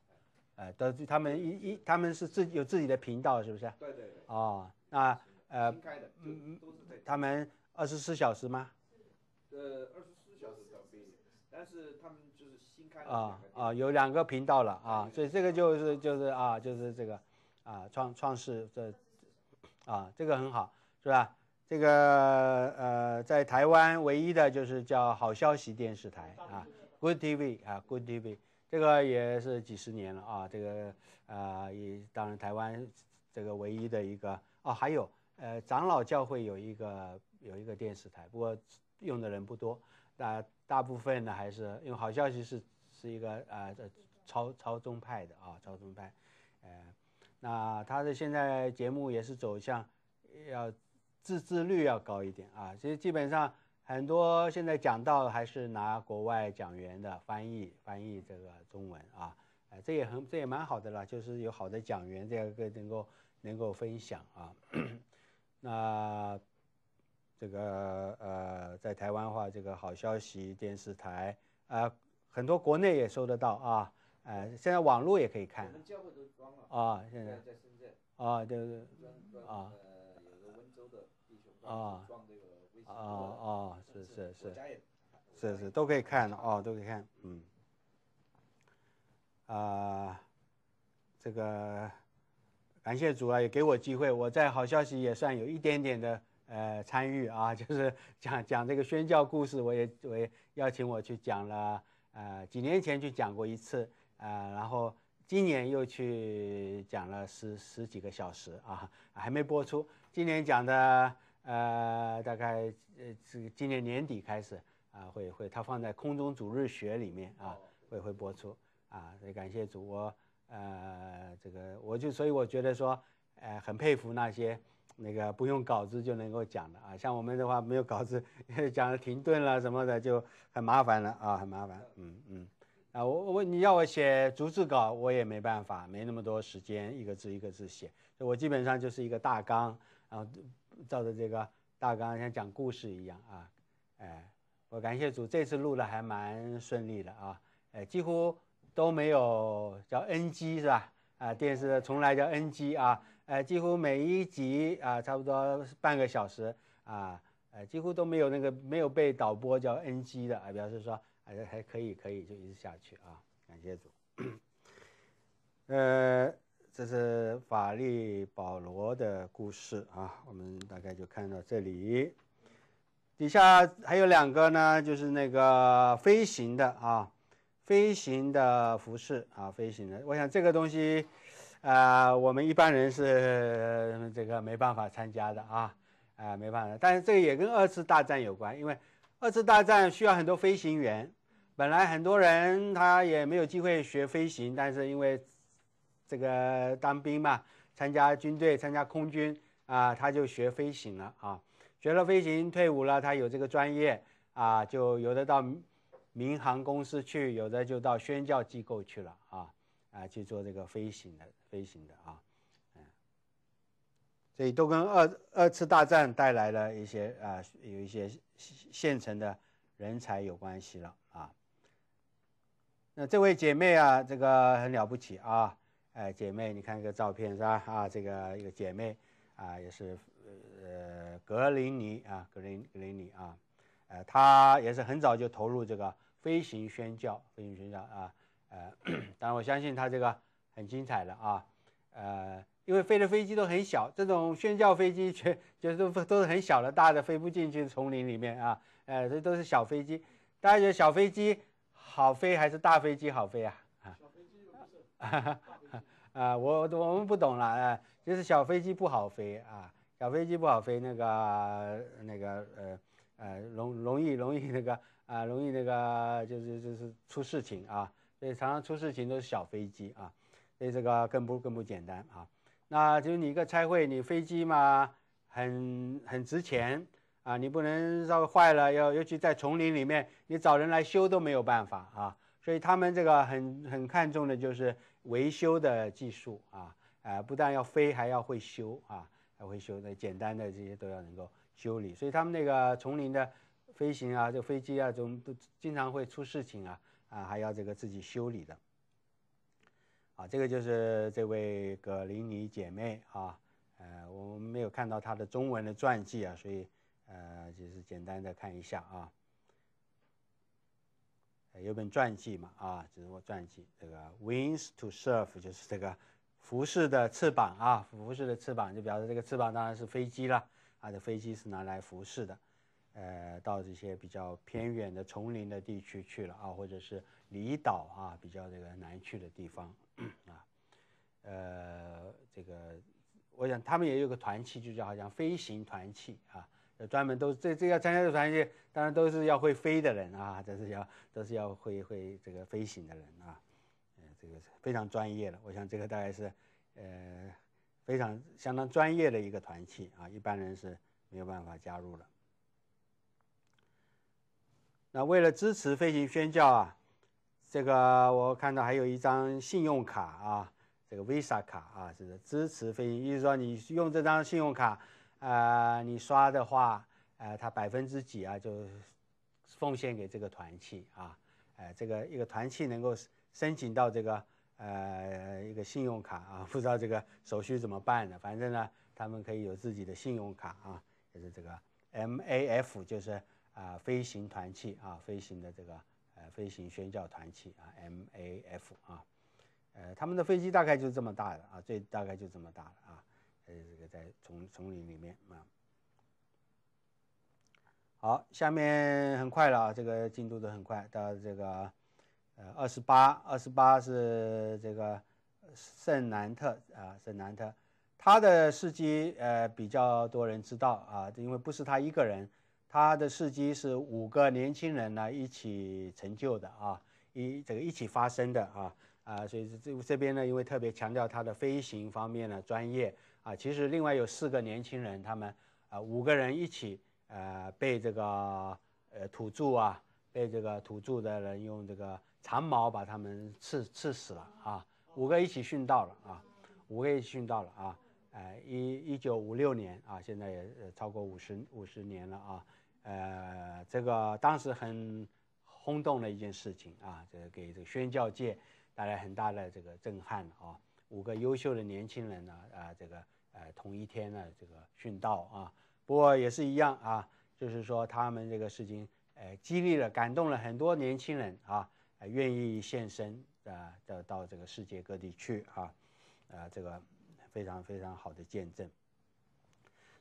S1: 哎，都他们一一他们是自己有自己的频道，是不是？
S2: 对对对。
S1: 哦，那呃，
S2: 新开的，嗯嗯，都是
S1: 他们二十四小时吗？
S2: 呃，二十四小时倒闭，但是他们就是新开的
S1: 啊啊，有两个频道了啊，所以这个就是就是啊，就是这个啊创创世这。啊，这个很好，是吧？这个呃，在台湾唯一的就是叫好消息电视台啊，Good TV 啊，Good TV，这个也是几十年了啊。这个啊，也当然台湾这个唯一的一个哦，还有呃，长老教会有一个有一个电视台，不过用的人不多，那大部分呢还是因为好消息是是一个呃超超宗派的啊，超宗派，呃。那他的现在节目也是走向要自制率要高一点啊，其实基本上很多现在讲到还是拿国外讲员的翻译翻译这个中文啊，哎，这也很这也蛮好的了，就是有好的讲员这样个能够能够分享啊。那这个呃，在台湾话这个好消息电视台啊，很多国内也收得到啊。哎，现在网络也可以看。
S2: 我们教会都装了
S1: 啊，现在
S2: 在深圳
S1: 啊，对对
S2: 啊，
S1: 啊，啊啊，是是是，
S2: 是
S1: 是是都可以看的哦，都可以看，嗯，啊，这个感谢主啊，也给我机会，我在好消息也算有一点点的呃参与啊，就是讲讲这个宣教故事，我也我也邀请我去讲了，呃，几年前去讲过一次。呃，然后今年又去讲了十十几个小时啊，还没播出。今年讲的，呃，大概呃，这个今年年底开始啊，会会，它放在空中主日学里面啊，会会播出啊。所以感谢主，我呃，这个我就所以我觉得说，呃，很佩服那些那个不用稿子就能够讲的啊，像我们的话没有稿子，讲的停顿了什么的就很麻烦了啊，很麻烦，嗯嗯。啊，我我你要我写逐字稿，我也没办法，没那么多时间，一个字一个字写。我基本上就是一个大纲，然后照着这个大纲像讲故事一样啊。哎，我感谢主，这次录的还蛮顺利的啊。哎，几乎都没有叫 NG 是吧？啊，电视从来叫 NG 啊。哎，几乎每一集啊，差不多半个小时啊，哎，几乎都没有那个没有被导播叫 NG 的啊，表示说。还还可以，可以就一直下去啊！感谢主。呃，这是法利保罗的故事啊，我们大概就看到这里。底下还有两个呢，就是那个飞行的啊，飞行的服饰啊，飞行的，我想这个东西，啊，我们一般人是这个没办法参加的啊，啊，没办法。但是这个也跟二次大战有关，因为二次大战需要很多飞行员，本来很多人他也没有机会学飞行，但是因为这个当兵嘛，参加军队，参加空军啊，他就学飞行了啊，学了飞行，退伍了，他有这个专业啊，就有的到。民航公司去，有的就到宣教机构去了啊，啊，去做这个飞行的飞行的啊，嗯，所以都跟二二次大战带来了一些啊，有一些现成的人才有关系了啊。那这位姐妹啊，这个很了不起啊，哎，姐妹，你看这个照片是吧？啊，这个一个姐妹啊，也是呃格林尼啊，格林格林尼啊。呃，她也是很早就投入这个飞行宣教，飞行宣教啊，呃，当然我相信她这个很精彩的啊，呃，因为飞的飞机都很小，这种宣教飞机全就是都都是很小的，大的飞不进去丛林里面啊，呃，这都是小飞机。大家觉得小飞机好飞还是大飞机好飞啊？啊，小飞机啊，我我们不懂了啊，就是小飞机不好飞啊，小飞机不好飞，那个那个呃。呃，容容易容易那个啊，容易那个就是就是出事情啊，所以常常出事情都是小飞机啊，所以这个更不更不简单啊。那就是你一个拆会，你飞机嘛很很值钱啊，你不能稍微坏了，要尤其在丛林里面，你找人来修都没有办法啊。所以他们这个很很看重的就是维修的技术啊，啊，不但要飞，还要会修啊，还会修那简单的这些都要能够。修理，所以他们那个丛林的飞行啊，这飞机啊，总都经常会出事情啊，啊，还要这个自己修理的。啊，这个就是这位葛林尼姐妹啊，呃，我们没有看到她的中文的传记啊，所以呃，就是简单的看一下啊。有本传记嘛，啊，这是我传记，这个 Wings to Serve 就是这个服饰的翅膀啊，服饰的翅膀就表示这个翅膀当然是飞机了。它的飞机是拿来服饰的，呃，到这些比较偏远的丛林的地区去了啊，或者是离岛啊，比较这个难去的地方啊，呃，这个我想他们也有个团契，就叫好像飞行团契啊，专门都这这要参加这团契，当然都是要会飞的人啊，这是要都是要会会这个飞行的人啊，呃，这个是非常专业的，我想这个大概是呃。非常相当专业的一个团契啊，一般人是没有办法加入的。那为了支持飞行宣教啊，这个我看到还有一张信用卡啊，这个 Visa 卡啊，是支持飞行，意思说你用这张信用卡啊，你刷的话，呃，它百分之几啊，就奉献给这个团契啊，呃，这个一个团契能够申请到这个。呃，一个信用卡啊，不知道这个手续怎么办的。反正呢，他们可以有自己的信用卡啊，就是这个 M A F，就是啊飞行团契啊，飞行的这个呃飞行宣教团契啊，M A F 啊，呃他们的飞机大概就这么大的啊，最大概就这么大了啊，呃这个在丛丛林里面啊。好，下面很快了啊，这个进度都很快，到这个。呃，二十八，二十八是这个圣南特啊，圣南特，他的事迹呃比较多人知道啊，因为不是他一个人，他的事迹是五个年轻人呢一起成就的啊，一这个一起发生的啊啊，所以这这边呢，因为特别强调他的飞行方面的专业啊，其实另外有四个年轻人，他们啊五个人一起呃被这个呃土著啊，被这个土著的人用这个。长矛把他们刺刺死了啊！五个一起殉道了啊！五个一起殉道了啊！呃，一一九五六年啊，现在也超过五十五十年了啊！呃，这个当时很轰动的一件事情啊，这给这个宣教界带来很大的这个震撼啊！五个优秀的年轻人呢，啊，这个呃同一天呢这个殉道啊！不过也是一样啊，就是说他们这个事情，呃，激励了、感动了很多年轻人啊！愿意献身啊，的到这个世界各地去啊，啊，这个非常非常好的见证。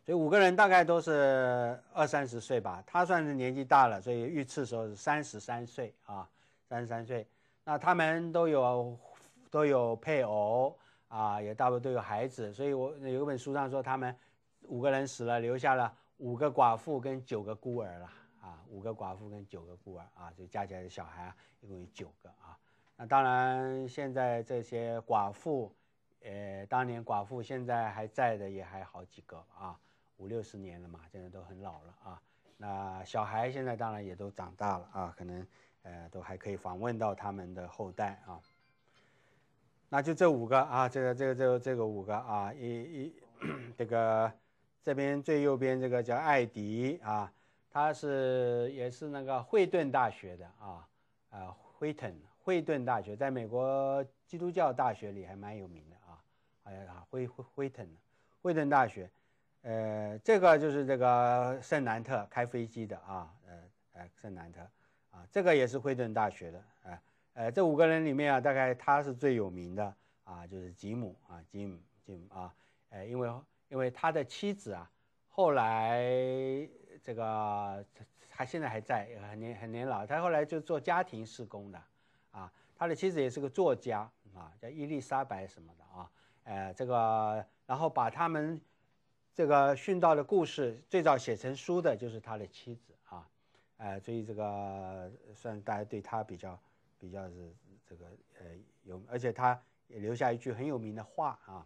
S1: 所以五个人大概都是二三十岁吧，他算是年纪大了，所以遇刺时候是三十三岁啊，三十三岁。那他们都有都有配偶啊，也大部分都有孩子，所以我有一本书上说他们五个人死了，留下了五个寡妇跟九个孤儿了啊，五个寡妇跟九个孤儿啊，就加起来的小孩啊，一共有九个啊。那当然现在这些寡妇，呃，当年寡妇现在还在的也还好几个啊，五六十年了嘛，现在都很老了啊。那小孩现在当然也都长大了啊，可能呃都还可以访问到他们的后代啊。那就这五个啊，这个这个这个这个五个啊，一一 这个这边最右边这个叫艾迪啊，他是也是那个惠顿大学的啊，啊惠顿惠顿大学在美国基督教大学里还蛮有名的啊，哎呀惠惠惠顿惠顿大学。呃，这个就是这个圣南特开飞机的啊，呃，呃，圣南特啊，这个也是惠顿大学的，呃，呃，这五个人里面啊，大概他是最有名的啊，就是吉姆啊，吉姆，吉姆啊，呃，因为因为他的妻子啊，后来这个他现在还在，很年很年老，他后来就做家庭施工的啊，他的妻子也是个作家啊，叫伊丽莎白什么的啊，呃，这个然后把他们。这个殉道的故事最早写成书的就是他的妻子啊，呃，所以这个算大家对他比较比较是这个呃有，而且他也留下一句很有名的话啊，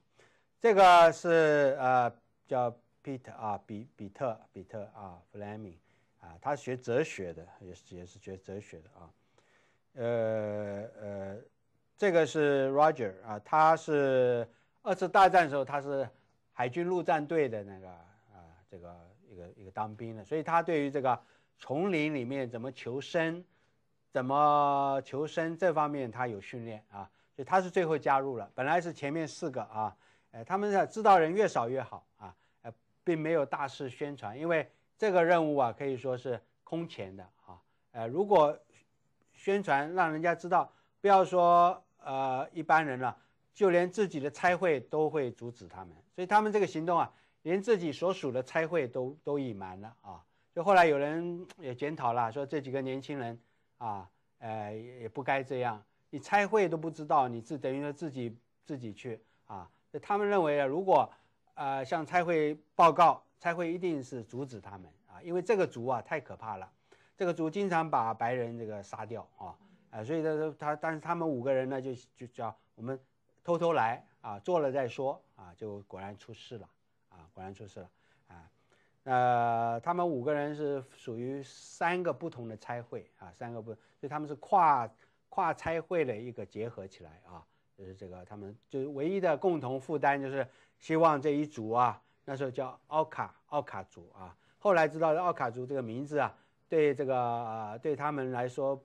S1: 这个是呃叫 Peter 啊比比特比特啊 Fleming 啊，他学哲学的，也是也是学哲学的啊，呃呃，这个是 Roger 啊，他是二次大战的时候他是。海军陆战队的那个啊，这个一个一个当兵的，所以他对于这个丛林里面怎么求生，怎么求生这方面他有训练啊，所以他是最后加入了。本来是前面四个啊，呃，他们知道人越少越好啊，呃，并没有大肆宣传，因为这个任务啊可以说是空前的啊，呃，如果宣传让人家知道，不要说呃一般人了。就连自己的差会都会阻止他们，所以他们这个行动啊，连自己所属的差会都都隐瞒了啊。就后来有人也检讨了，说这几个年轻人啊，呃，也不该这样，你差会都不知道，你自等于说自己自己去啊。他们认为啊，如果呃向差会报告，差会一定是阻止他们啊，因为这个族啊太可怕了，这个族经常把白人这个杀掉啊，啊，所以他说他，但是他们五个人呢，就就叫我们。偷偷来啊，做了再说啊，就果然出事了啊，果然出事了。呃，他们五个人是属于三个不同的差会啊，三个不，所以他们是跨跨差会的一个结合起来啊，就是这个他们就是唯一的共同负担就是希望这一族啊，那时候叫奥卡奥卡族啊，后来知道奥卡族这个名字啊，对这个对他们来说，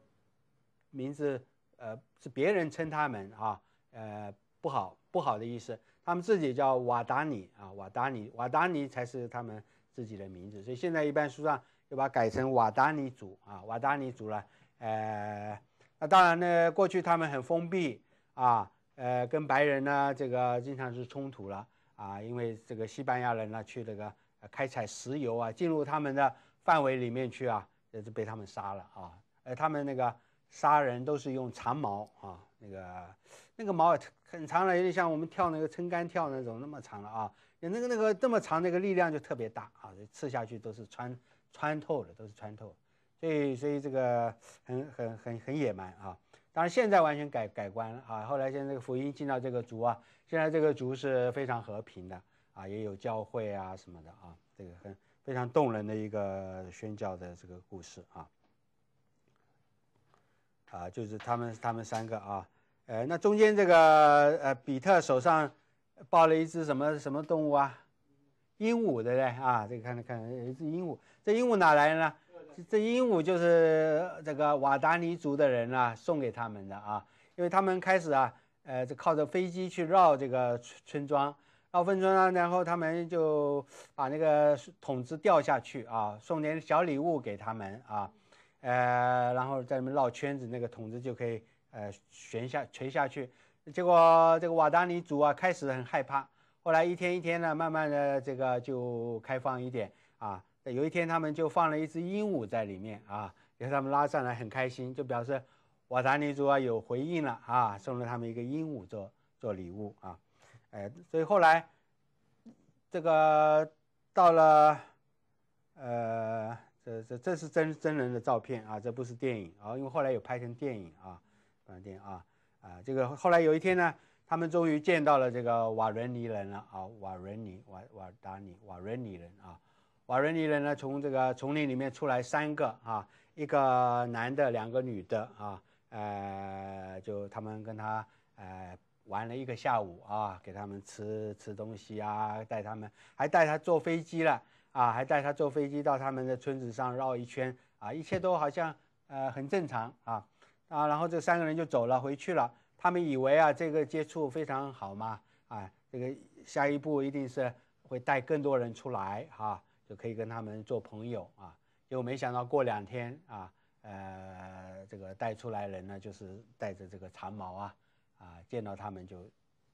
S1: 名字呃是别人称他们啊，呃。不好，不好的意思。他们自己叫瓦达尼啊，瓦达尼，瓦达尼才是他们自己的名字。所以现在一般书上就把它改成瓦达尼族啊，瓦达尼族了。呃，那当然呢，过去他们很封闭啊，呃，跟白人呢这个经常是冲突了啊，因为这个西班牙人呢去那个开采石油啊，进入他们的范围里面去啊，也是被他们杀了啊。呃，他们那个杀人都是用长矛啊，那个那个矛。很长了，有点像我们跳那个撑杆跳那种那么长了啊！那个那个这么长，那个力量就特别大啊！刺下去都是穿穿透的，都是穿透。所以所以这个很很很很野蛮啊！当然现在完全改改观了啊！后来现在这个福音进到这个族啊，现在这个族是非常和平的啊，也有教会啊什么的啊，这个很非常动人的一个宣教的这个故事啊！啊，就是他们他们三个啊。呃，那中间这个呃，比特手上抱了一只什么什么动物啊？鹦鹉，对不对啊？这个看了看，有一只鹦鹉。这鹦鹉哪来的呢？这鹦鹉就是这个瓦达尼族的人啊送给他们的啊，因为他们开始啊，呃，就靠着飞机去绕这个村村庄，绕村庄，然后他们就把那个筒子掉下去啊，送点小礼物给他们啊，呃，然后在里面绕圈子，那个筒子就可以。呃，悬下垂下去，结果这个瓦达尼族啊，开始很害怕，后来一天一天呢，慢慢的这个就开放一点。啊。有一天他们就放了一只鹦鹉在里面啊，给他们拉上来，很开心，就表示瓦达尼族啊有回应了啊，送了他们一个鹦鹉做做礼物啊，哎，所以后来这个到了呃，这这这是真真人的照片啊，这不是电影啊，因为后来有拍成电影啊，拍成电影啊。啊，这个后来有一天呢，他们终于见到了这个瓦伦尼人了啊，瓦伦尼瓦瓦达尼瓦伦尼人啊，瓦伦尼人呢从这个丛林里面出来三个啊，一个男的，两个女的啊。呃，就他们跟他呃玩了一个下午啊，给他们吃吃东西啊，带他们还带他坐飞机了啊，还带他坐飞机到他们的村子上绕一圈啊，一切都好像呃很正常啊啊，然后这三个人就走了回去了。他们以为啊这个接触非常好嘛啊，这个下一步一定是会带更多人出来哈，就可以跟他们做朋友啊，结果没想到过两天啊。呃，这个带出来人呢，就是带着这个长矛啊，啊，见到他们就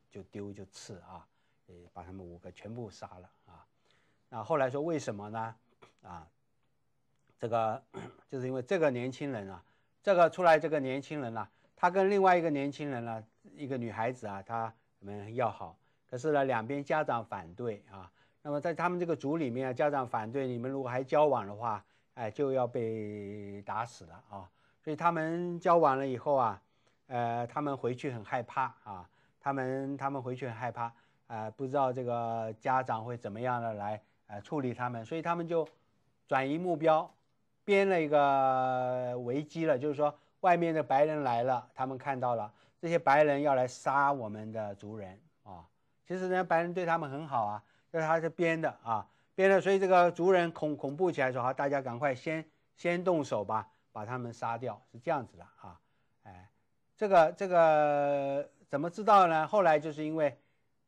S1: 就丢就刺啊，呃，把他们五个全部杀了啊。那后来说为什么呢？啊，这个 就是因为这个年轻人啊，这个出来这个年轻人呢，他跟另外一个年轻人呢，一个女孩子啊，他们要好，可是呢，两边家长反对啊。那么在他们这个组里面，家长反对，你们如果还交往的话。哎，就要被打死了啊！所以他们交往了以后啊，呃，他们回去很害怕啊，他们他们回去很害怕，呃，不知道这个家长会怎么样的来呃处理他们，所以他们就转移目标，编了一个危机了，就是说外面的白人来了，他们看到了这些白人要来杀我们的族人啊，其实人家白人对他们很好啊，这是他是编的啊。编的，所以这个族人恐恐怖起来说好，大家赶快先先动手吧，把他们杀掉，是这样子的啊，哎，这个这个怎么知道呢？后来就是因为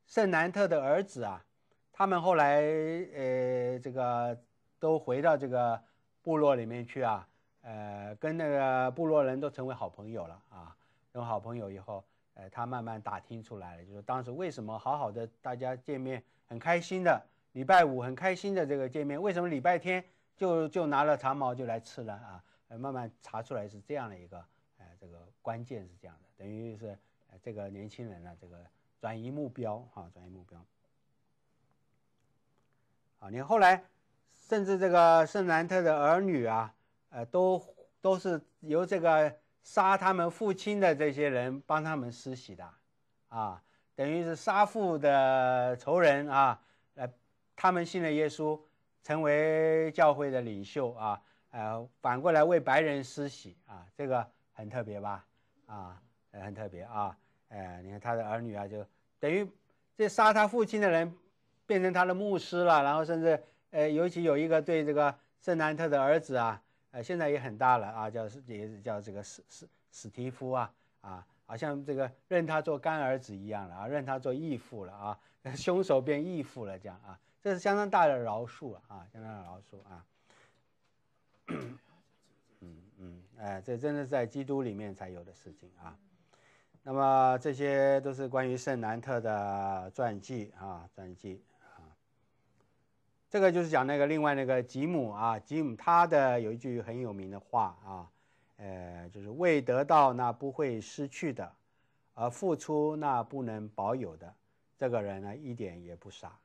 S1: 圣南特的儿子啊，他们后来呃这个都回到这个部落里面去啊，呃跟那个部落人都成为好朋友了啊，成为好朋友以后，呃他慢慢打听出来了，就是当时为什么好好的大家见面很开心的。礼拜五很开心的这个见面，为什么礼拜天就就拿了长矛就来刺了啊？呃，慢慢查出来是这样的一个，呃，这个关键是这样的，等于是呃这个年轻人呢，这个转移目标哈，转移目标。啊，你后来甚至这个圣兰特的儿女啊，呃，都都是由这个杀他们父亲的这些人帮他们施洗的，啊，等于是杀父的仇人啊，呃。他们信了耶稣，成为教会的领袖啊，呃，反过来为白人施洗啊，这个很特别吧？啊，很特别啊，呃，你看他的儿女啊，就等于这杀他父亲的人变成他的牧师了，然后甚至呃，尤其有一个对这个圣南特的儿子啊，呃，现在也很大了啊，叫也是叫这个史史史蒂夫啊，啊，好像这个认他做干儿子一样了啊，认他做义父了啊，凶手变义父了这样啊。这是相当大的饶恕了啊，相当的饶恕啊。嗯嗯，哎，这真的是在基督里面才有的事情啊。那么这些都是关于圣南特的传记啊，传记。这个就是讲那个另外那个吉姆啊，吉姆他的有一句很有名的话啊，呃，就是为得到那不会失去的，而付出那不能保有的，这个人呢一点也不傻。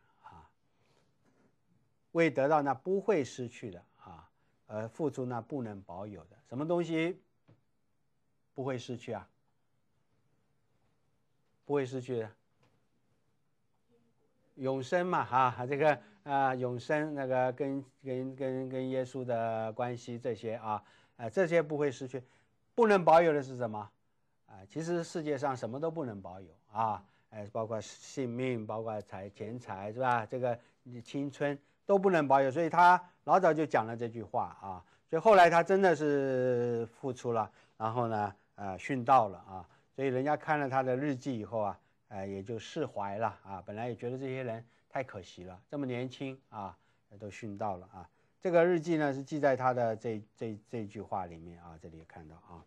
S1: 为得到那不会失去的啊，而付出那不能保有的，什么东西不会失去啊？不会失去的，永生嘛，哈，这个啊，永生那个跟跟跟跟耶稣的关系这些啊，啊，这些不会失去，不能保有的是什么？啊，其实世界上什么都不能保有啊，哎，包括性命，包括财钱财，是吧？这个青春。都不能保有，所以他老早就讲了这句话啊。所以后来他真的是付出了，然后呢，呃，殉道了啊。所以人家看了他的日记以后啊，呃，也就释怀了啊。本来也觉得这些人太可惜了，这么年轻啊，都殉道了啊。这个日记呢是记在他的这这这句话里面啊，这里也看到啊，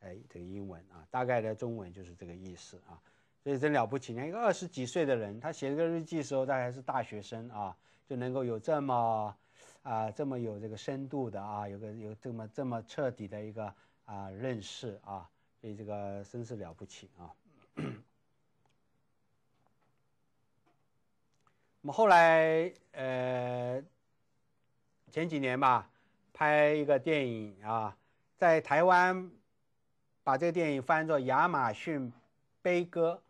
S1: 哎，这个英文啊，大概的中文就是这个意思啊。所以真了不起，你看一个二十几岁的人，他写这个日记的时候，他还是大学生啊。就能够有这么，啊，这么有这个深度的啊，有个有这么这么彻底的一个啊认识啊，所以这个真是了不起啊。我们后来呃前几年吧，拍一个电影啊，在台湾把这个电影翻作《亚马逊悲歌》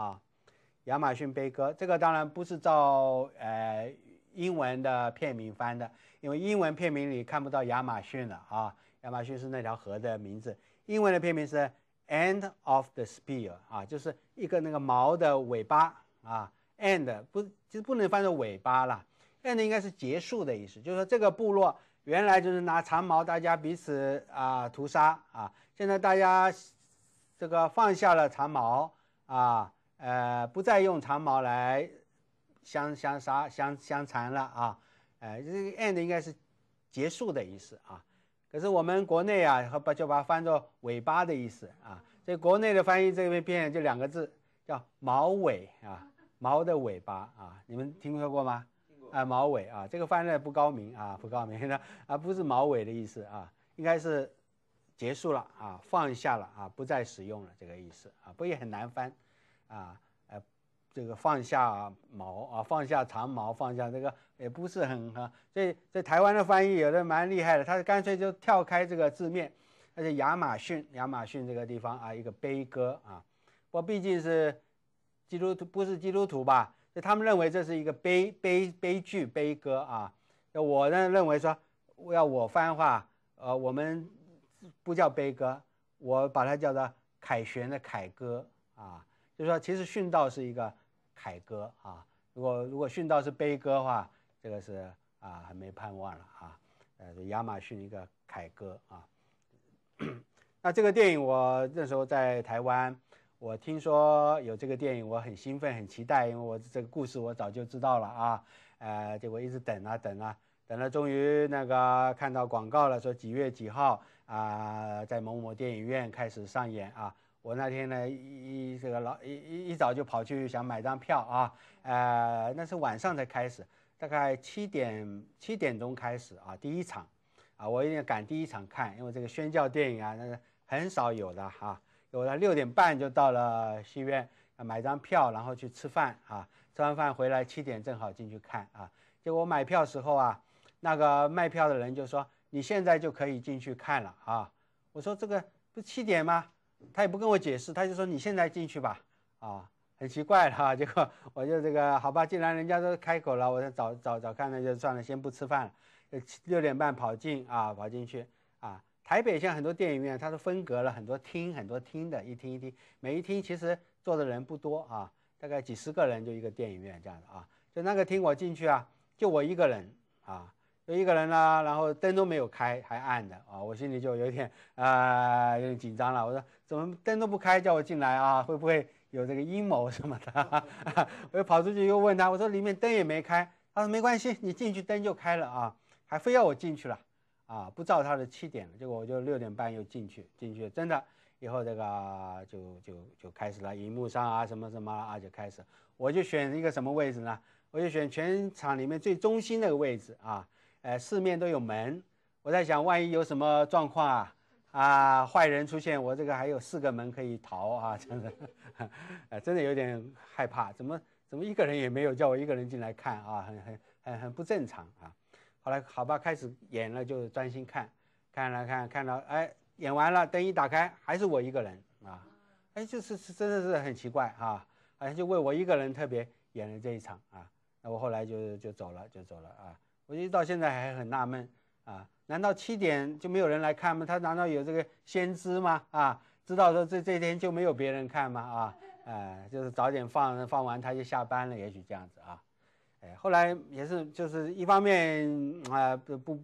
S1: 啊，《亚马逊悲歌》这个当然不是照呃英文的片名翻的，因为英文片名里看不到亚马逊了啊，亚马逊是那条河的名字。英文的片名是《End of the Spear》啊，就是一个那个毛的尾巴啊。End 不，其实不能翻作尾巴了，End 应该是结束的意思，就是说这个部落原来就是拿长矛大家彼此啊屠杀啊，现在大家这个放下了长矛啊，呃，不再用长矛来相相杀相相残了啊，哎，这个 End 应该是结束的意思啊，可是我们国内啊，把就把它翻作尾巴的意思啊，所以国内的翻译这边变就两个字叫毛尾啊。毛的尾巴啊，你们听说过吗？啊，毛尾啊，这个翻译不高明啊，不高明的 啊，不是毛尾的意思啊，应该是结束了啊，放下了啊，不再使用了这个意思啊，不也很难翻啊？呃，这个放下毛啊，放下长毛，放下这个也不是很哈，所以在台湾的翻译有的蛮厉害的，他干脆就跳开这个字面，而且亚马逊，亚马逊这个地方啊，一个悲歌啊，不过毕竟是。基督徒不是基督徒吧？就他们认为这是一个悲悲悲剧悲歌啊。那我呢认为说，要我翻话，呃，我们不叫悲歌，我把它叫做凯旋的凯歌啊。就是说，其实殉道是一个凯歌啊。如果如果殉道是悲歌的话，这个是啊，还没盼望了啊。呃，亚马逊一个凯歌啊。那这个电影我那时候在台湾。我听说有这个电影，我很兴奋，很期待，因为我这个故事我早就知道了啊，呃，结果一直等啊等啊，等了，终于那个看到广告了，说几月几号啊，在某某电影院开始上演啊。我那天呢一这个老一一一早就跑去想买张票啊，呃，那是晚上才开始，大概七点七点钟开始啊，第一场啊，我一定要赶第一场看，因为这个宣教电影啊，那个很少有的哈。有了六点半就到了戏院，买张票，然后去吃饭啊。吃完饭回来七点正好进去看啊。结果我买票时候啊，那个卖票的人就说：“你现在就可以进去看了啊。”我说：“这个不七点吗？”他也不跟我解释，他就说：“你现在进去吧。”啊，很奇怪哈。结果我就这个好吧，既然人家都开口了，我就早早早看那就算了，先不吃饭了。六点半跑进啊，跑进去。台北像很多电影院，它是分隔了很多厅，很多厅的，一厅一厅，每一厅其实坐的人不多啊，大概几十个人就一个电影院这样的啊。就那个厅我进去啊，就我一个人啊，就一个人啦，然后灯都没有开，还暗的啊，我心里就有点啊，有点紧张了。我说怎么灯都不开，叫我进来啊？会不会有这个阴谋什么的？我又跑出去又问他，我说里面灯也没开，他说没关系，你进去灯就开了啊，还非要我进去了。啊，不照他的七点了，结果我就六点半又进去，进去真的，以后这个就就就开始了，荧幕上啊什么什么啊就开始，我就选一个什么位置呢？我就选全场里面最中心那个位置啊，呃，四面都有门，我在想万一有什么状况啊，啊，坏人出现，我这个还有四个门可以逃啊，真的，呃，真的有点害怕，怎么怎么一个人也没有叫我一个人进来看啊，很很很很不正常啊。后来好吧，开始演了，就专心看，看了看，看到哎，演完了，灯一打开，还是我一个人啊，哎，就是是真的是很奇怪哈，好像就为我一个人特别演了这一场啊，那我后来就就走了，就走了啊，我一到现在还很纳闷啊，难道七点就没有人来看吗？他难道有这个先知吗？啊，知道说这这天就没有别人看吗？啊，哎，就是早点放，放完他就下班了，也许这样子啊。哎，后来也是，就是一方面啊不不，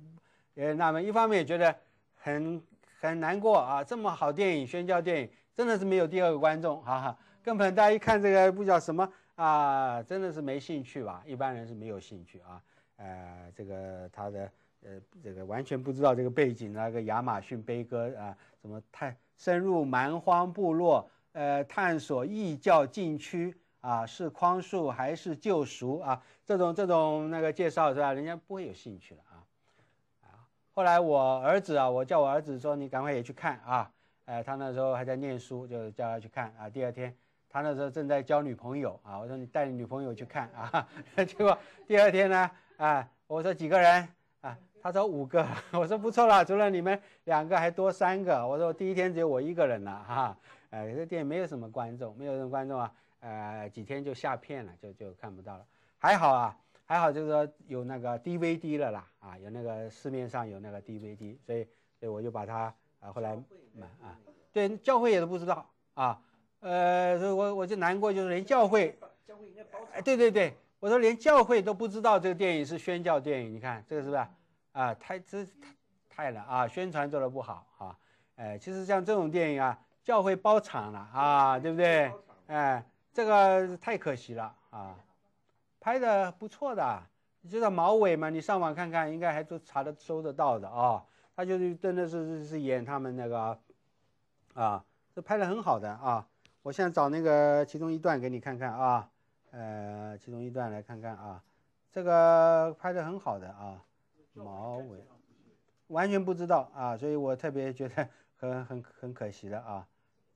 S1: 也那么一方面也觉得很很难过啊，这么好电影宣教电影，真的是没有第二个观众，哈哈，根本大家一看这个不叫什么啊，真的是没兴趣吧？一般人是没有兴趣啊，呃，这个他的呃这个完全不知道这个背景，那个亚马逊悲歌啊，什么太深入蛮荒部落，呃，探索异教禁区。啊，是匡树还是救赎啊？这种这种那个介绍是吧？人家不会有兴趣的啊。啊，后来我儿子啊，我叫我儿子说，你赶快也去看啊。哎，他那时候还在念书，就叫他去看啊。第二天，他那时候正在交女朋友啊，我说你带你女朋友去看啊。结果第二天呢，啊，我说几个人啊？他说五个。我说不错了，除了你们两个还多三个。我说第一天只有我一个人了哈。哎，这电影没有什么观众，没有什么观众啊。呃，几天就下片了，就就看不到了。还好啊，还好就是说有那个 DVD 了啦，啊，有那个市面上有那个 DVD，所以所以我就把它啊后来买啊。对，教会也都不知道啊，呃，所以我我就难过，就是连教会，哎，对对对，我说连教会都不知道这个电影是宣教电影，你看这个是不是啊？太这太太了啊，宣传做的不好啊，哎，其实像这种电影啊，教会包场了啊，对不对？哎。这个太可惜了啊，拍的不错的，你知道毛伟吗？你上网看看，应该还都查得搜得到的啊。他就是真的是是演他们那个，啊，这拍的很好的啊。我现在找那个其中一段给你看看啊，呃，其中一段来看看啊，这个拍的很好的啊，毛伟，完全不知道啊，所以我特别觉得很很很可惜的啊，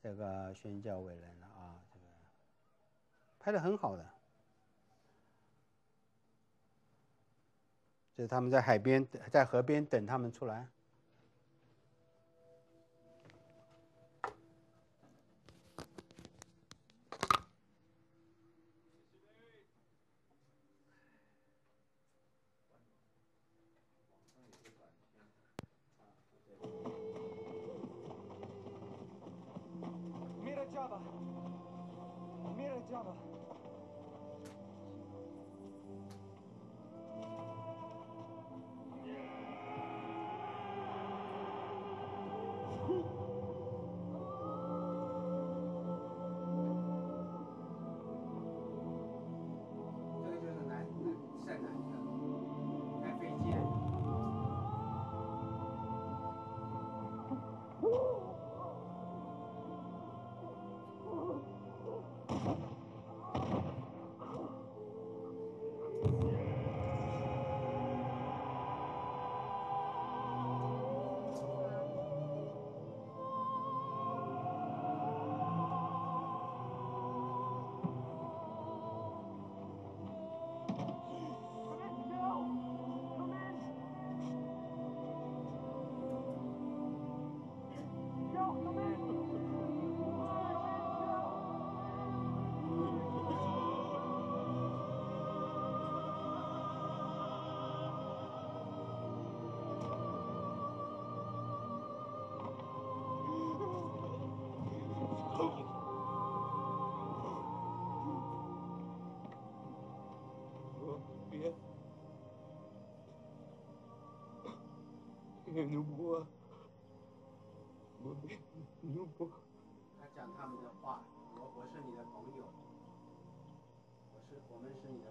S1: 这个宣教伟人。拍的很好的，就是他们在海边，在河边等他们出来。
S5: 牛波，我努波。
S1: 他讲他们的话，我我是你的朋友，我是我们是你的。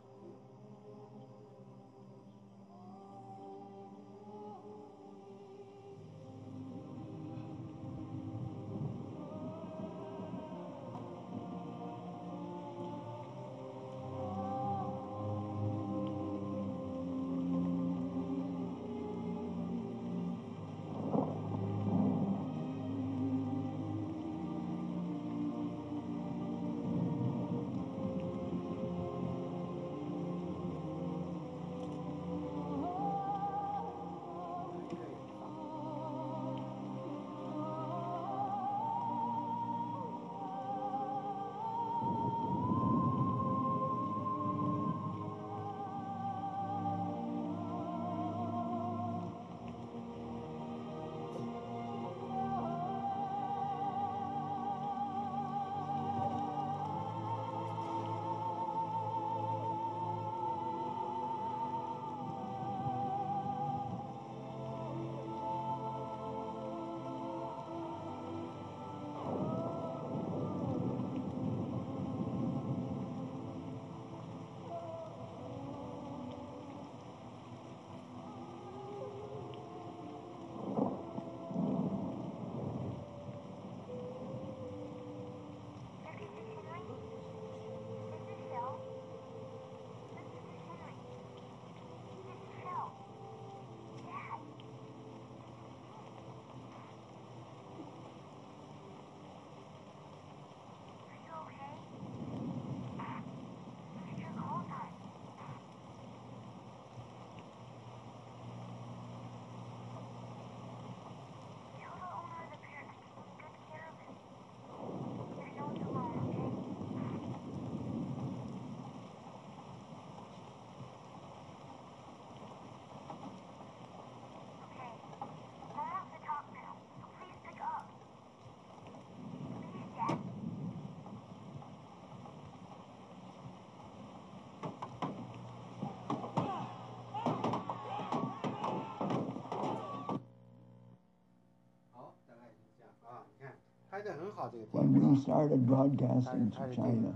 S5: When we started broadcasting to China,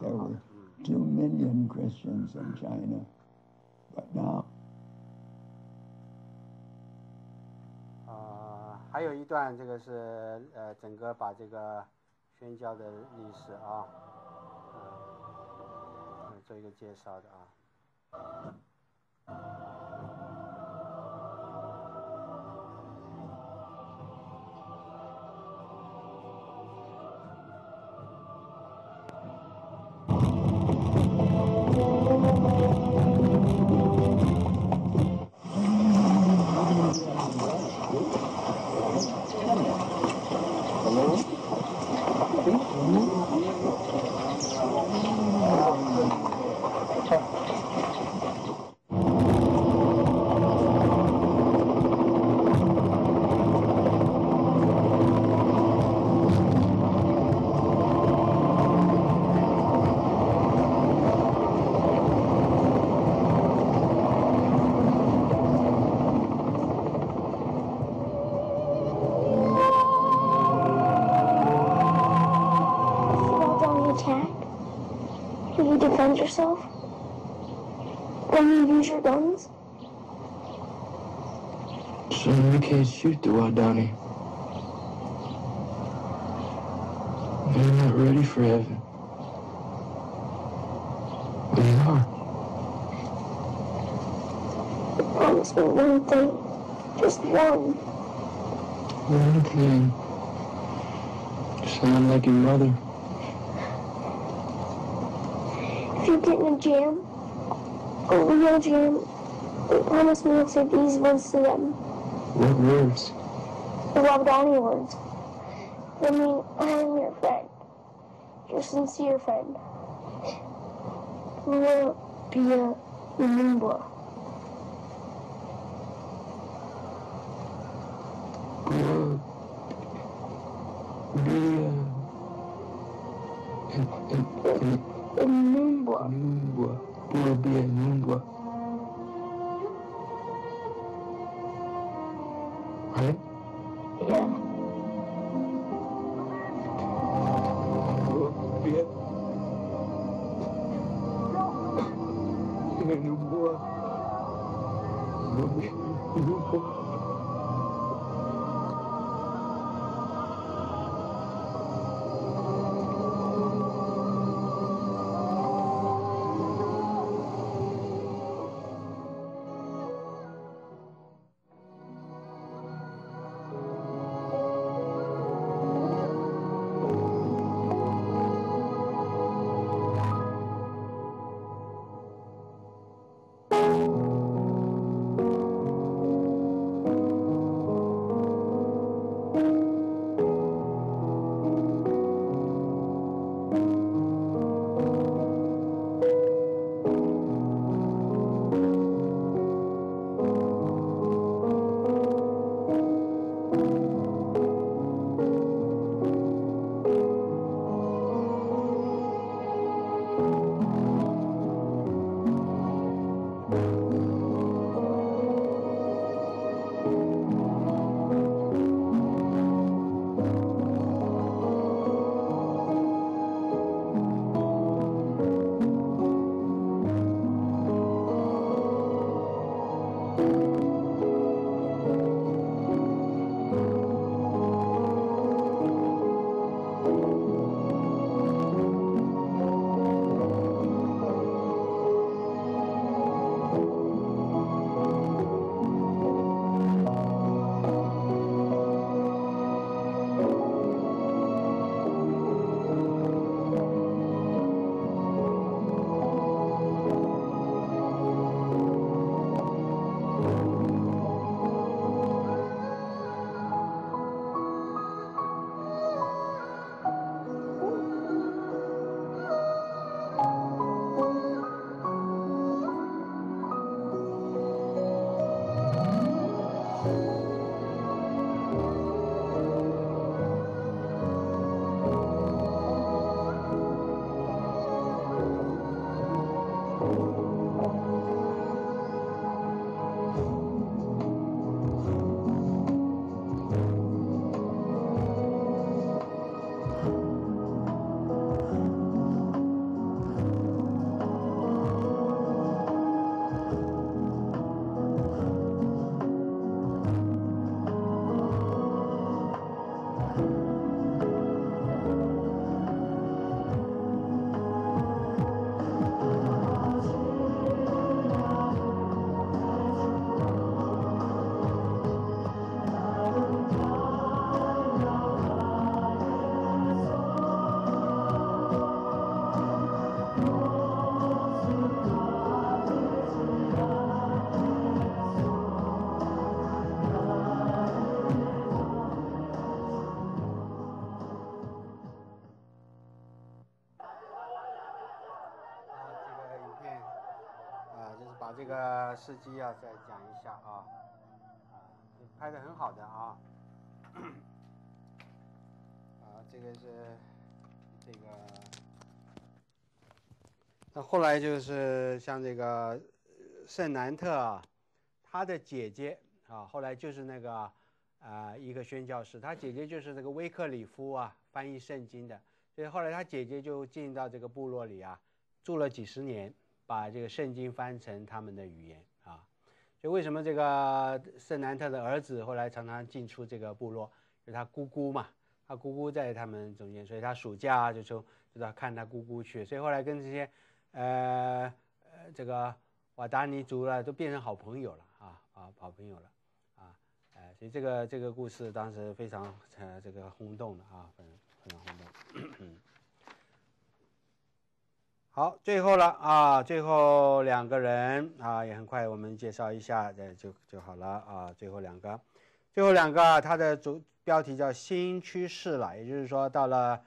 S5: there were two million Christians in China. But now,
S1: 啊，还有一段，这个是呃，整个把这个宣教的历史啊，嗯，做一个介绍的啊。
S10: Yourself when you use your guns?
S11: Son, we can't shoot the Wadani. They're not ready for heaven. We are.
S10: Promise me one thing. Just one.
S11: One thing. Sound like your mother.
S10: If you get in a jam, a real jam, promise me you'll say these words to them.
S11: What words?
S10: The Wabdani words. I mean, I am your friend. Your sincere friend. Will be a Nimba.
S1: 司机要再讲一下啊，啊，拍的很好的啊，啊，这个是这个，那后来就是像这个圣南特啊，他的姐姐啊，后来就是那个啊一个宣教士，他姐姐就是那个威克里夫啊，翻译圣经的，所以后来他姐姐就进到这个部落里啊，住了几十年。把这个圣经翻成他们的语言啊，所以为什么这个圣南特的儿子后来常常进出这个部落？就他姑姑嘛，他姑姑在他们中间，所以他暑假就从就到看他姑姑去，所以后来跟这些呃呃这个瓦达尼族了都变成好朋友了啊啊好朋友了啊哎，所以这个这个故事当时非常呃这个轰动的啊，非常非常轰动。好，最后了啊，最后两个人啊，也很快我们介绍一下，这就就好了啊。最后两个，最后两个，它的主标题叫新趋势了，也就是说到了，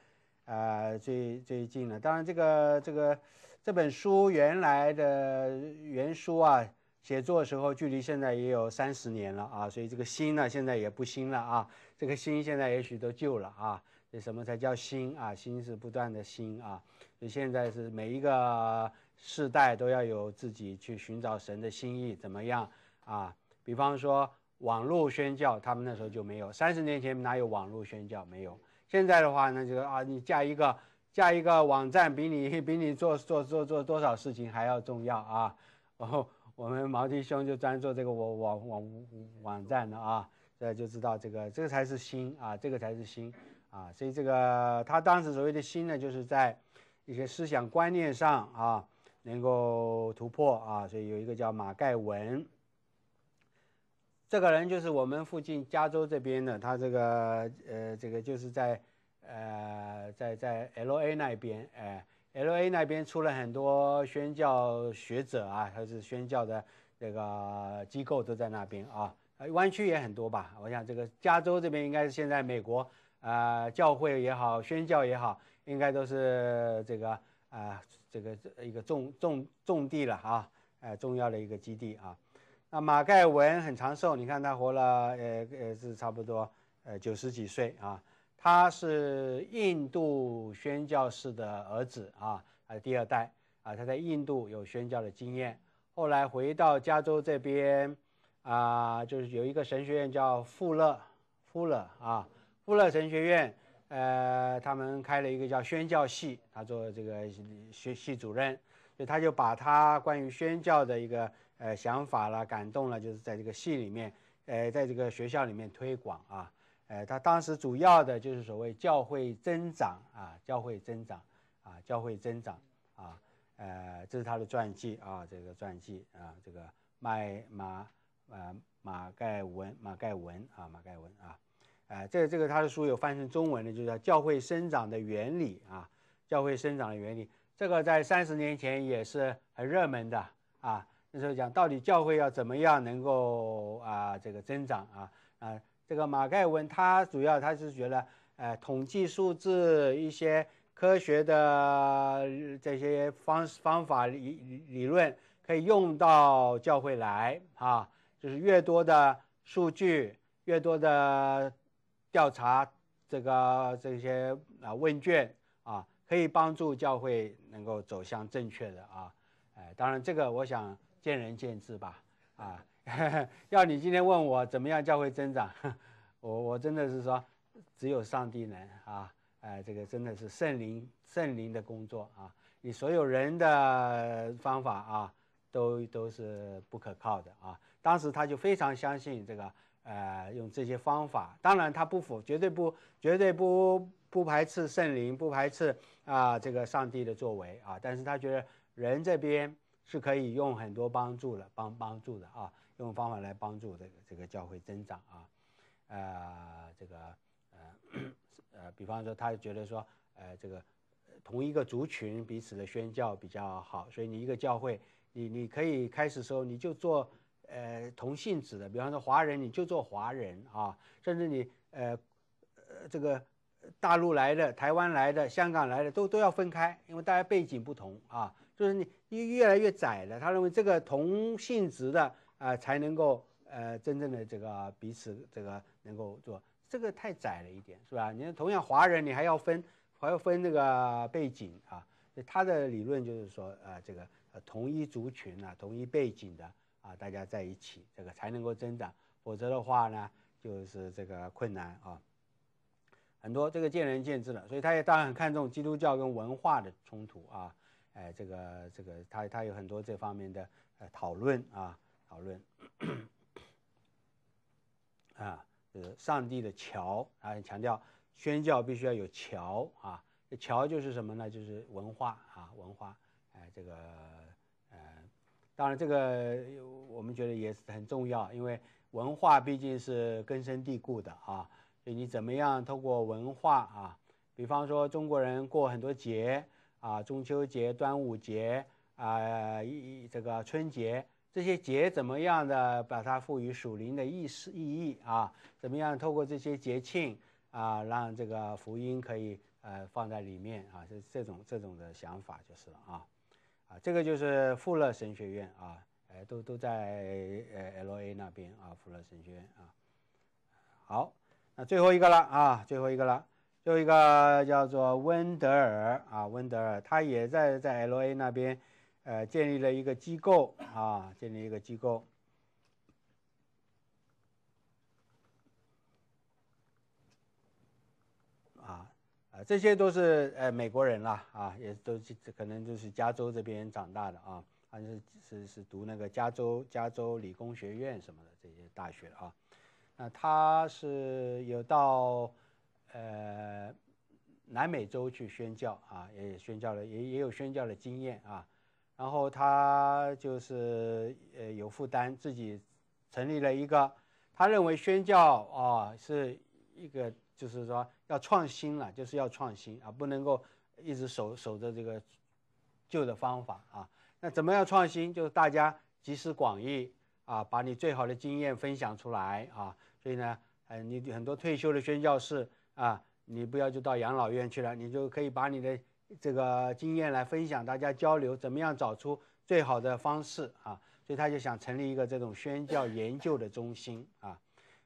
S1: 呃，最最近了。当然，这个这个这本书原来的原书啊，写作时候距离现在也有三十年了啊，所以这个新呢，现在也不新了啊，这个新现在也许都旧了啊。这什么才叫新啊？新是不断的新啊。所以现在是每一个世代都要有自己去寻找神的心意，怎么样啊？比方说网络宣教，他们那时候就没有。三十年前哪有网络宣教？没有。现在的话呢，就是啊，你架一个架一个网站，比你比你做做做做多少事情还要重要啊。然后我们毛弟兄就专做这个网网网网站的啊，这就知道这个这个才是新啊，这个才是新啊。所以这个他当时所谓的新呢，就是在。一些思想观念上啊，能够突破啊，所以有一个叫马盖文，这个人就是我们附近加州这边的，他这个呃，这个就是在呃，在在 L A 那边，哎，L A 那边出了很多宣教学者啊，他是宣教的这个机构都在那边啊，湾区也很多吧，我想这个加州这边应该是现在美国啊，教会也好，宣教也好。应该都是这个啊，这个一个重重重地了啊，呃，重要的一个基地啊。那马盖文很长寿，你看他活了呃呃是差不多呃九十几岁啊。他是印度宣教士的儿子啊，啊第二代啊。他在印度有宣教的经验，后来回到加州这边啊，就是有一个神学院叫富勒富勒啊，富勒神学院。呃，他们开了一个叫宣教系，他做这个学系主任，所以他就把他关于宣教的一个呃想法了、感动了，就是在这个系里面，呃，在这个学校里面推广啊。呃，他当时主要的就是所谓教会增长啊，教会增长啊，教会增长啊。呃，这是他的传记啊，这个传记啊，这个麦马呃马盖文马盖文啊，马盖文啊。哎，这个这个他的书有翻成中文的，就叫《教会生长的原理》啊，《教会生长的原理》这个在三十年前也是很热门的啊。那时候讲到底教会要怎么样能够啊这个增长啊啊，这个马盖文他主要他是觉得，呃，统计数字一些科学的这些方方法理理论可以用到教会来啊，就是越多的数据，越多的。调查这个这些啊问卷啊，可以帮助教会能够走向正确的啊，哎，当然这个我想见仁见智吧啊，要你今天问我怎么样教会增长，我我真的是说只有上帝能啊，哎，这个真的是圣灵圣灵的工作啊，你所有人的方法啊都都是不可靠的啊，当时他就非常相信这个。呃，用这些方法，当然他不否，绝对不，绝对不不排斥圣灵，不排斥啊这个上帝的作为啊，但是他觉得人这边是可以用很多帮助的，帮帮助的啊，用方法来帮助这个这个教会增长啊，呃，这个呃呃，比方说他觉得说，呃，这个同一个族群彼此的宣教比较好，所以你一个教会，你你可以开始时候你就做。呃，同性质的，比方说华人，你就做华人啊，甚至你呃呃这个大陆来的、台湾来的、香港来的，都都要分开，因为大家背景不同啊，就是你越越来越窄了。他认为这个同性质的啊才能够呃真正的这个彼此这个能够做，这个太窄了一点，是吧？你看同样华人，你还要分还要分那个背景啊。他的理论就是说，呃，这个呃同一族群啊，同一背景的啊，大家在一起，这个才能够增长，否则的话呢，就是这个困难啊。很多这个见仁见智了，所以他也当然很看重基督教跟文化的冲突啊，哎，这个这个他他有很多这方面的呃讨论啊，讨论啊，就是上帝的桥啊，强调宣教必须要有桥啊。这桥就是什么呢？就是文化啊，文化，哎，这个，当然这个我们觉得也是很重要，因为文化毕竟是根深蒂固的啊，所以你怎么样通过文化啊，比方说中国人过很多节啊，中秋节、端午节啊，一这个春节这些节怎么样的把它赋予属灵的意思意义啊？怎么样透过这些节庆啊，让这个福音可以。呃，放在里面啊，是这种这种的想法就是了啊，啊，这个就是富勒神学院啊，哎，都都在呃 L A 那边啊，富勒神学院啊。好，那最后一个了啊，最后一个了，最后一个叫做温德尔啊，温德尔，他也在在 L A 那边，呃，建立了一个机构啊，建立一个机构。这些都是呃美国人啦，啊，也都是可能就是加州这边长大的啊，他是是是读那个加州加州理工学院什么的这些大学啊，那他是有到呃南美洲去宣教啊，也宣教了，也也有宣教的经验啊，然后他就是呃有负担，自己成立了一个，他认为宣教啊是一个。就是说要创新了，就是要创新啊，不能够一直守守着这个旧的方法啊。那怎么样创新？就是大家集思广益啊，把你最好的经验分享出来啊。所以呢，呃，你很多退休的宣教士啊，你不要就到养老院去了，你就可以把你的这个经验来分享，大家交流，怎么样找出最好的方式啊？所以他就想成立一个这种宣教研究的中心啊。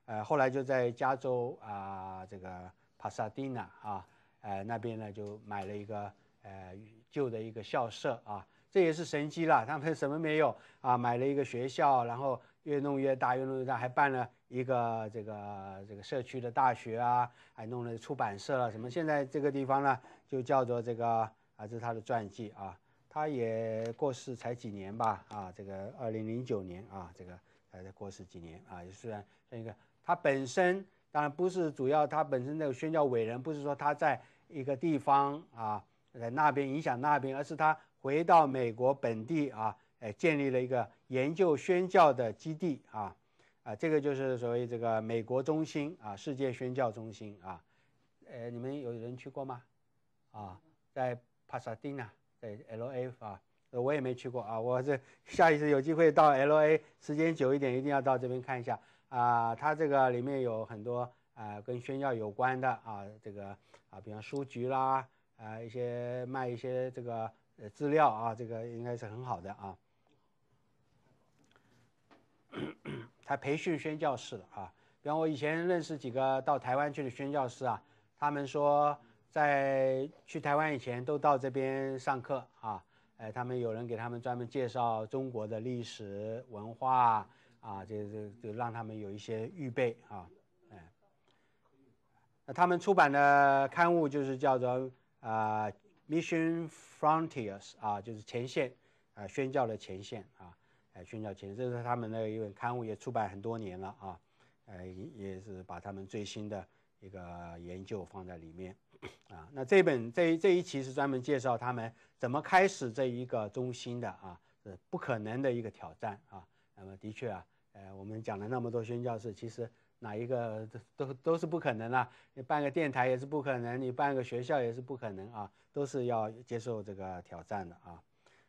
S1: 呃，后来就在加州啊，这个帕萨蒂纳啊，呃那边呢就买了一个呃旧的一个校舍啊，这也是神机了。他们什么没有啊？买了一个学校，然后越弄越大，越弄越大，还办了一个这个这个社区的大学啊，还弄了出版社啊什么。现在这个地方呢，就叫做这个啊，这是他的传记啊。他也过世才几年吧啊，这个二零零九年啊，这个还在过世几年啊，虽然像一个。他本身当然不是主要，他本身那个宣教伟人不是说他在一个地方啊，在那边影响那边，而是他回到美国本地啊，哎，建立了一个研究宣教的基地啊，啊，这个就是所谓这个美国中心啊，世界宣教中心啊，呃，你们有人去过吗？啊，在帕萨丁纳，在 L A 啊，我也没去过啊，我这下一次有机会到 L A，时间久一点，一定要到这边看一下。啊，它这个里面有很多啊，跟宣教有关的啊，这个啊，比方书局啦，啊，一些卖一些这个资料啊，这个应该是很好的啊。他培训宣教士的啊，比方我以前认识几个到台湾去的宣教师啊，他们说在去台湾以前都到这边上课啊，哎，他们有人给他们专门介绍中国的历史文化。啊，这这就让他们有一些预备啊，哎，那他们出版的刊物就是叫做啊，Mission Frontiers 啊，就是前线啊，宣教的前线啊，哎，宣教前线，这是他们的一本刊物，也出版很多年了啊，呃，也是把他们最新的一个研究放在里面啊。那这本这这一期是专门介绍他们怎么开始这一个中心的啊，是不可能的一个挑战啊。那么的确啊。呃，我们讲了那么多宣教士，其实哪一个都都都是不可能啊！你办个电台也是不可能，你办个学校也是不可能啊，都是要接受这个挑战的啊！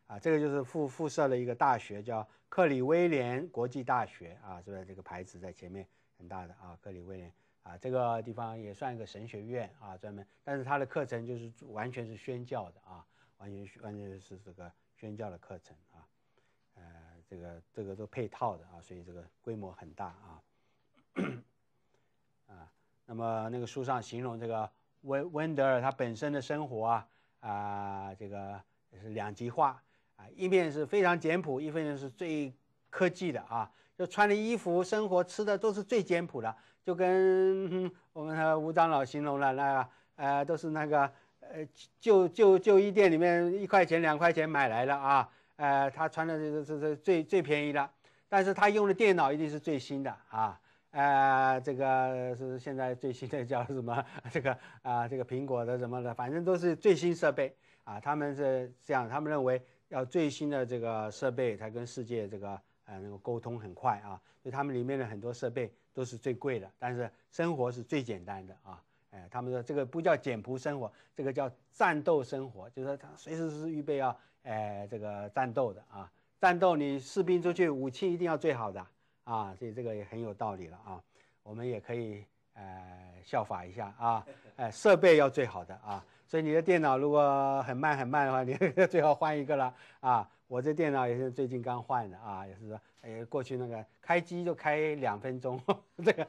S1: 啊，这个就是附附设了一个大学，叫克里威廉国际大学啊，是不是这个牌子在前面很大的啊？克里威廉啊，这个地方也算一个神学院啊，专门，但是它的课程就是完全是宣教的啊，完全完全是这个。宣教的课程啊，这个这个都配套的啊，所以这个规模很大啊。啊，那么那个书上形容这个温温德尔他本身的生活啊啊，这个是两极化啊，一面是非常简朴，一面是最科技的啊，就穿的衣服、生活、吃的都是最简朴的，就跟我们的吴长老形容了那个呃，都是那个呃旧旧旧衣店里面一块钱两块钱买来的啊，呃，他穿的这个这这最最便宜的，但是他用的电脑一定是最新的啊。呃，这个是现在最新的叫什么？这个啊，这个苹果的什么的，反正都是最新设备啊。他们是这样，他们认为要最新的这个设备才跟世界这个呃能够沟通很快啊。所以他们里面的很多设备都是最贵的，但是生活是最简单的啊。哎，他们说这个不叫简朴生活，这个叫战斗生活，就是说他随时是预备要哎这个战斗的啊。战斗你士兵出去，武器一定要最好的。啊，所以这个也很有道理了啊，我们也可以呃效法一下啊，哎设备要最好的啊，所以你的电脑如果很慢很慢的话，你 最好换一个了啊。我这电脑也是最近刚换的啊，也是说哎过去那个开机就开两分钟，这个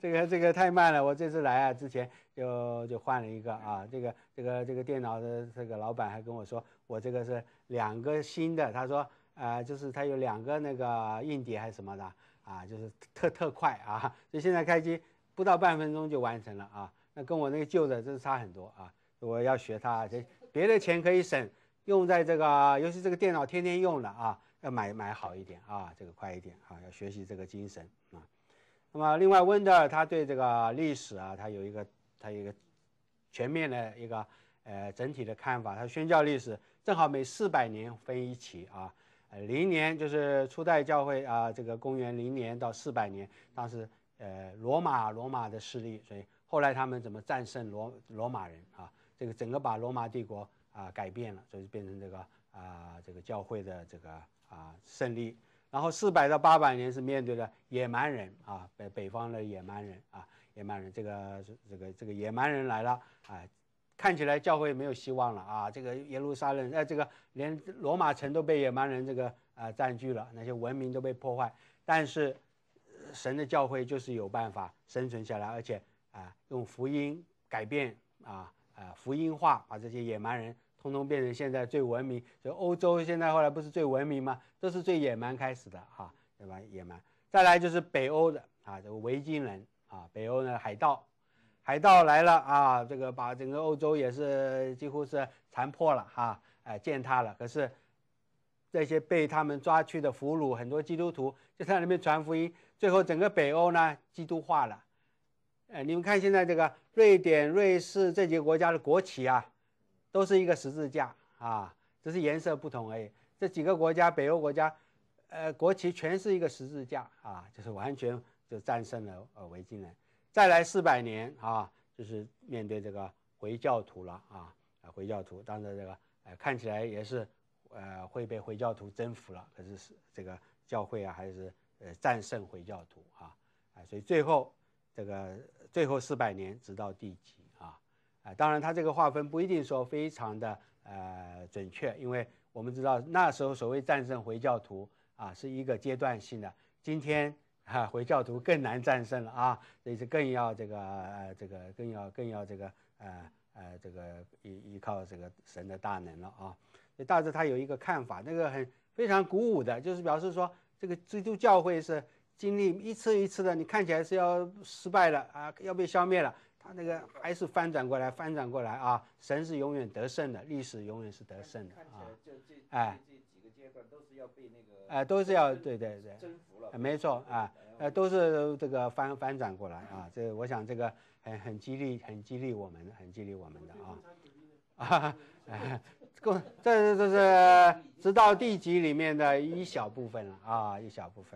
S1: 这个这个太慢了。我这次来啊之前就就换了一个啊，这个这个这个电脑的这个老板还跟我说，我这个是两个新的，他说。啊，就是它有两个那个硬碟还是什么的啊，就是特特快啊，所以现在开机不到半分钟就完成了啊。那跟我那个旧的真是差很多啊。我要学它，这别的钱可以省，用在这个，尤其这个电脑天天用的啊，要买买好一点啊，这个快一点啊，要学习这个精神啊。那么另外温德尔他对这个历史啊，他有一个他有一个全面的一个呃整体的看法。他宣教历史正好每四百年分一期啊。呃零年就是初代教会啊，这个公元零年到四百年，当时呃罗马罗马的势力，所以后来他们怎么战胜罗罗马人啊？这个整个把罗马帝国啊改变了，所以变成这个啊这个教会的这个啊胜利。然后四百到八百年是面对的野蛮人啊，北北方的野蛮人啊，野蛮人这个这个这个野蛮人来了啊。看起来教会没有希望了啊！这个耶路撒冷，哎，这个连罗马城都被野蛮人这个啊占据了，那些文明都被破坏。但是神的教会就是有办法生存下来，而且啊，用福音改变啊啊福音化，把这些野蛮人通通变成现在最文明。就欧洲现在后来不是最文明吗？都是最野蛮开始的哈，对吧？野蛮。再来就是北欧的啊，这个维京人啊，北欧的海盗。海盗来了啊，这个把整个欧洲也是几乎是残破了哈，哎践踏了。可是这些被他们抓去的俘虏，很多基督徒就在那边传福音，最后整个北欧呢基督化了。哎，你们看现在这个瑞典、瑞士这几个国家的国旗啊，都是一个十字架啊，只是颜色不同而已。这几个国家北欧国家，呃，国旗全是一个十字架啊，就是完全就战胜了呃维京人。再来四百年啊，就是面对这个回教徒了啊啊回教徒，当然这个呃看起来也是呃会被回教徒征服了，可是是这个教会啊还是呃战胜回教徒啊啊，所以最后这个最后四百年直到第几啊，当然他这个划分不一定说非常的呃准确，因为我们知道那时候所谓战胜回教徒啊是一个阶段性的，今天。哈，回教徒更难战胜了啊，所以是更要这个呃，这个更要更要这个呃呃，这个依依靠这个神的大能了啊。所以大致他有一个看法，那个很非常鼓舞的，就是表示说这个基督教会是经历一次一次的，你看起来是要失败了啊，要被消灭了，他那个还是翻转过来，翻转过来啊，神是永远得胜的，历史永远是得胜的啊。哎。
S2: 这几个阶段都是要被那个，
S1: 哎，都是要对对对，征服了，没错啊，呃，都是这个翻翻转过来啊，这我想这个很很激励，很激励我们，很激励我们的啊，啊，哎，共这这是直到地级里面的一小部分了啊，一小部分。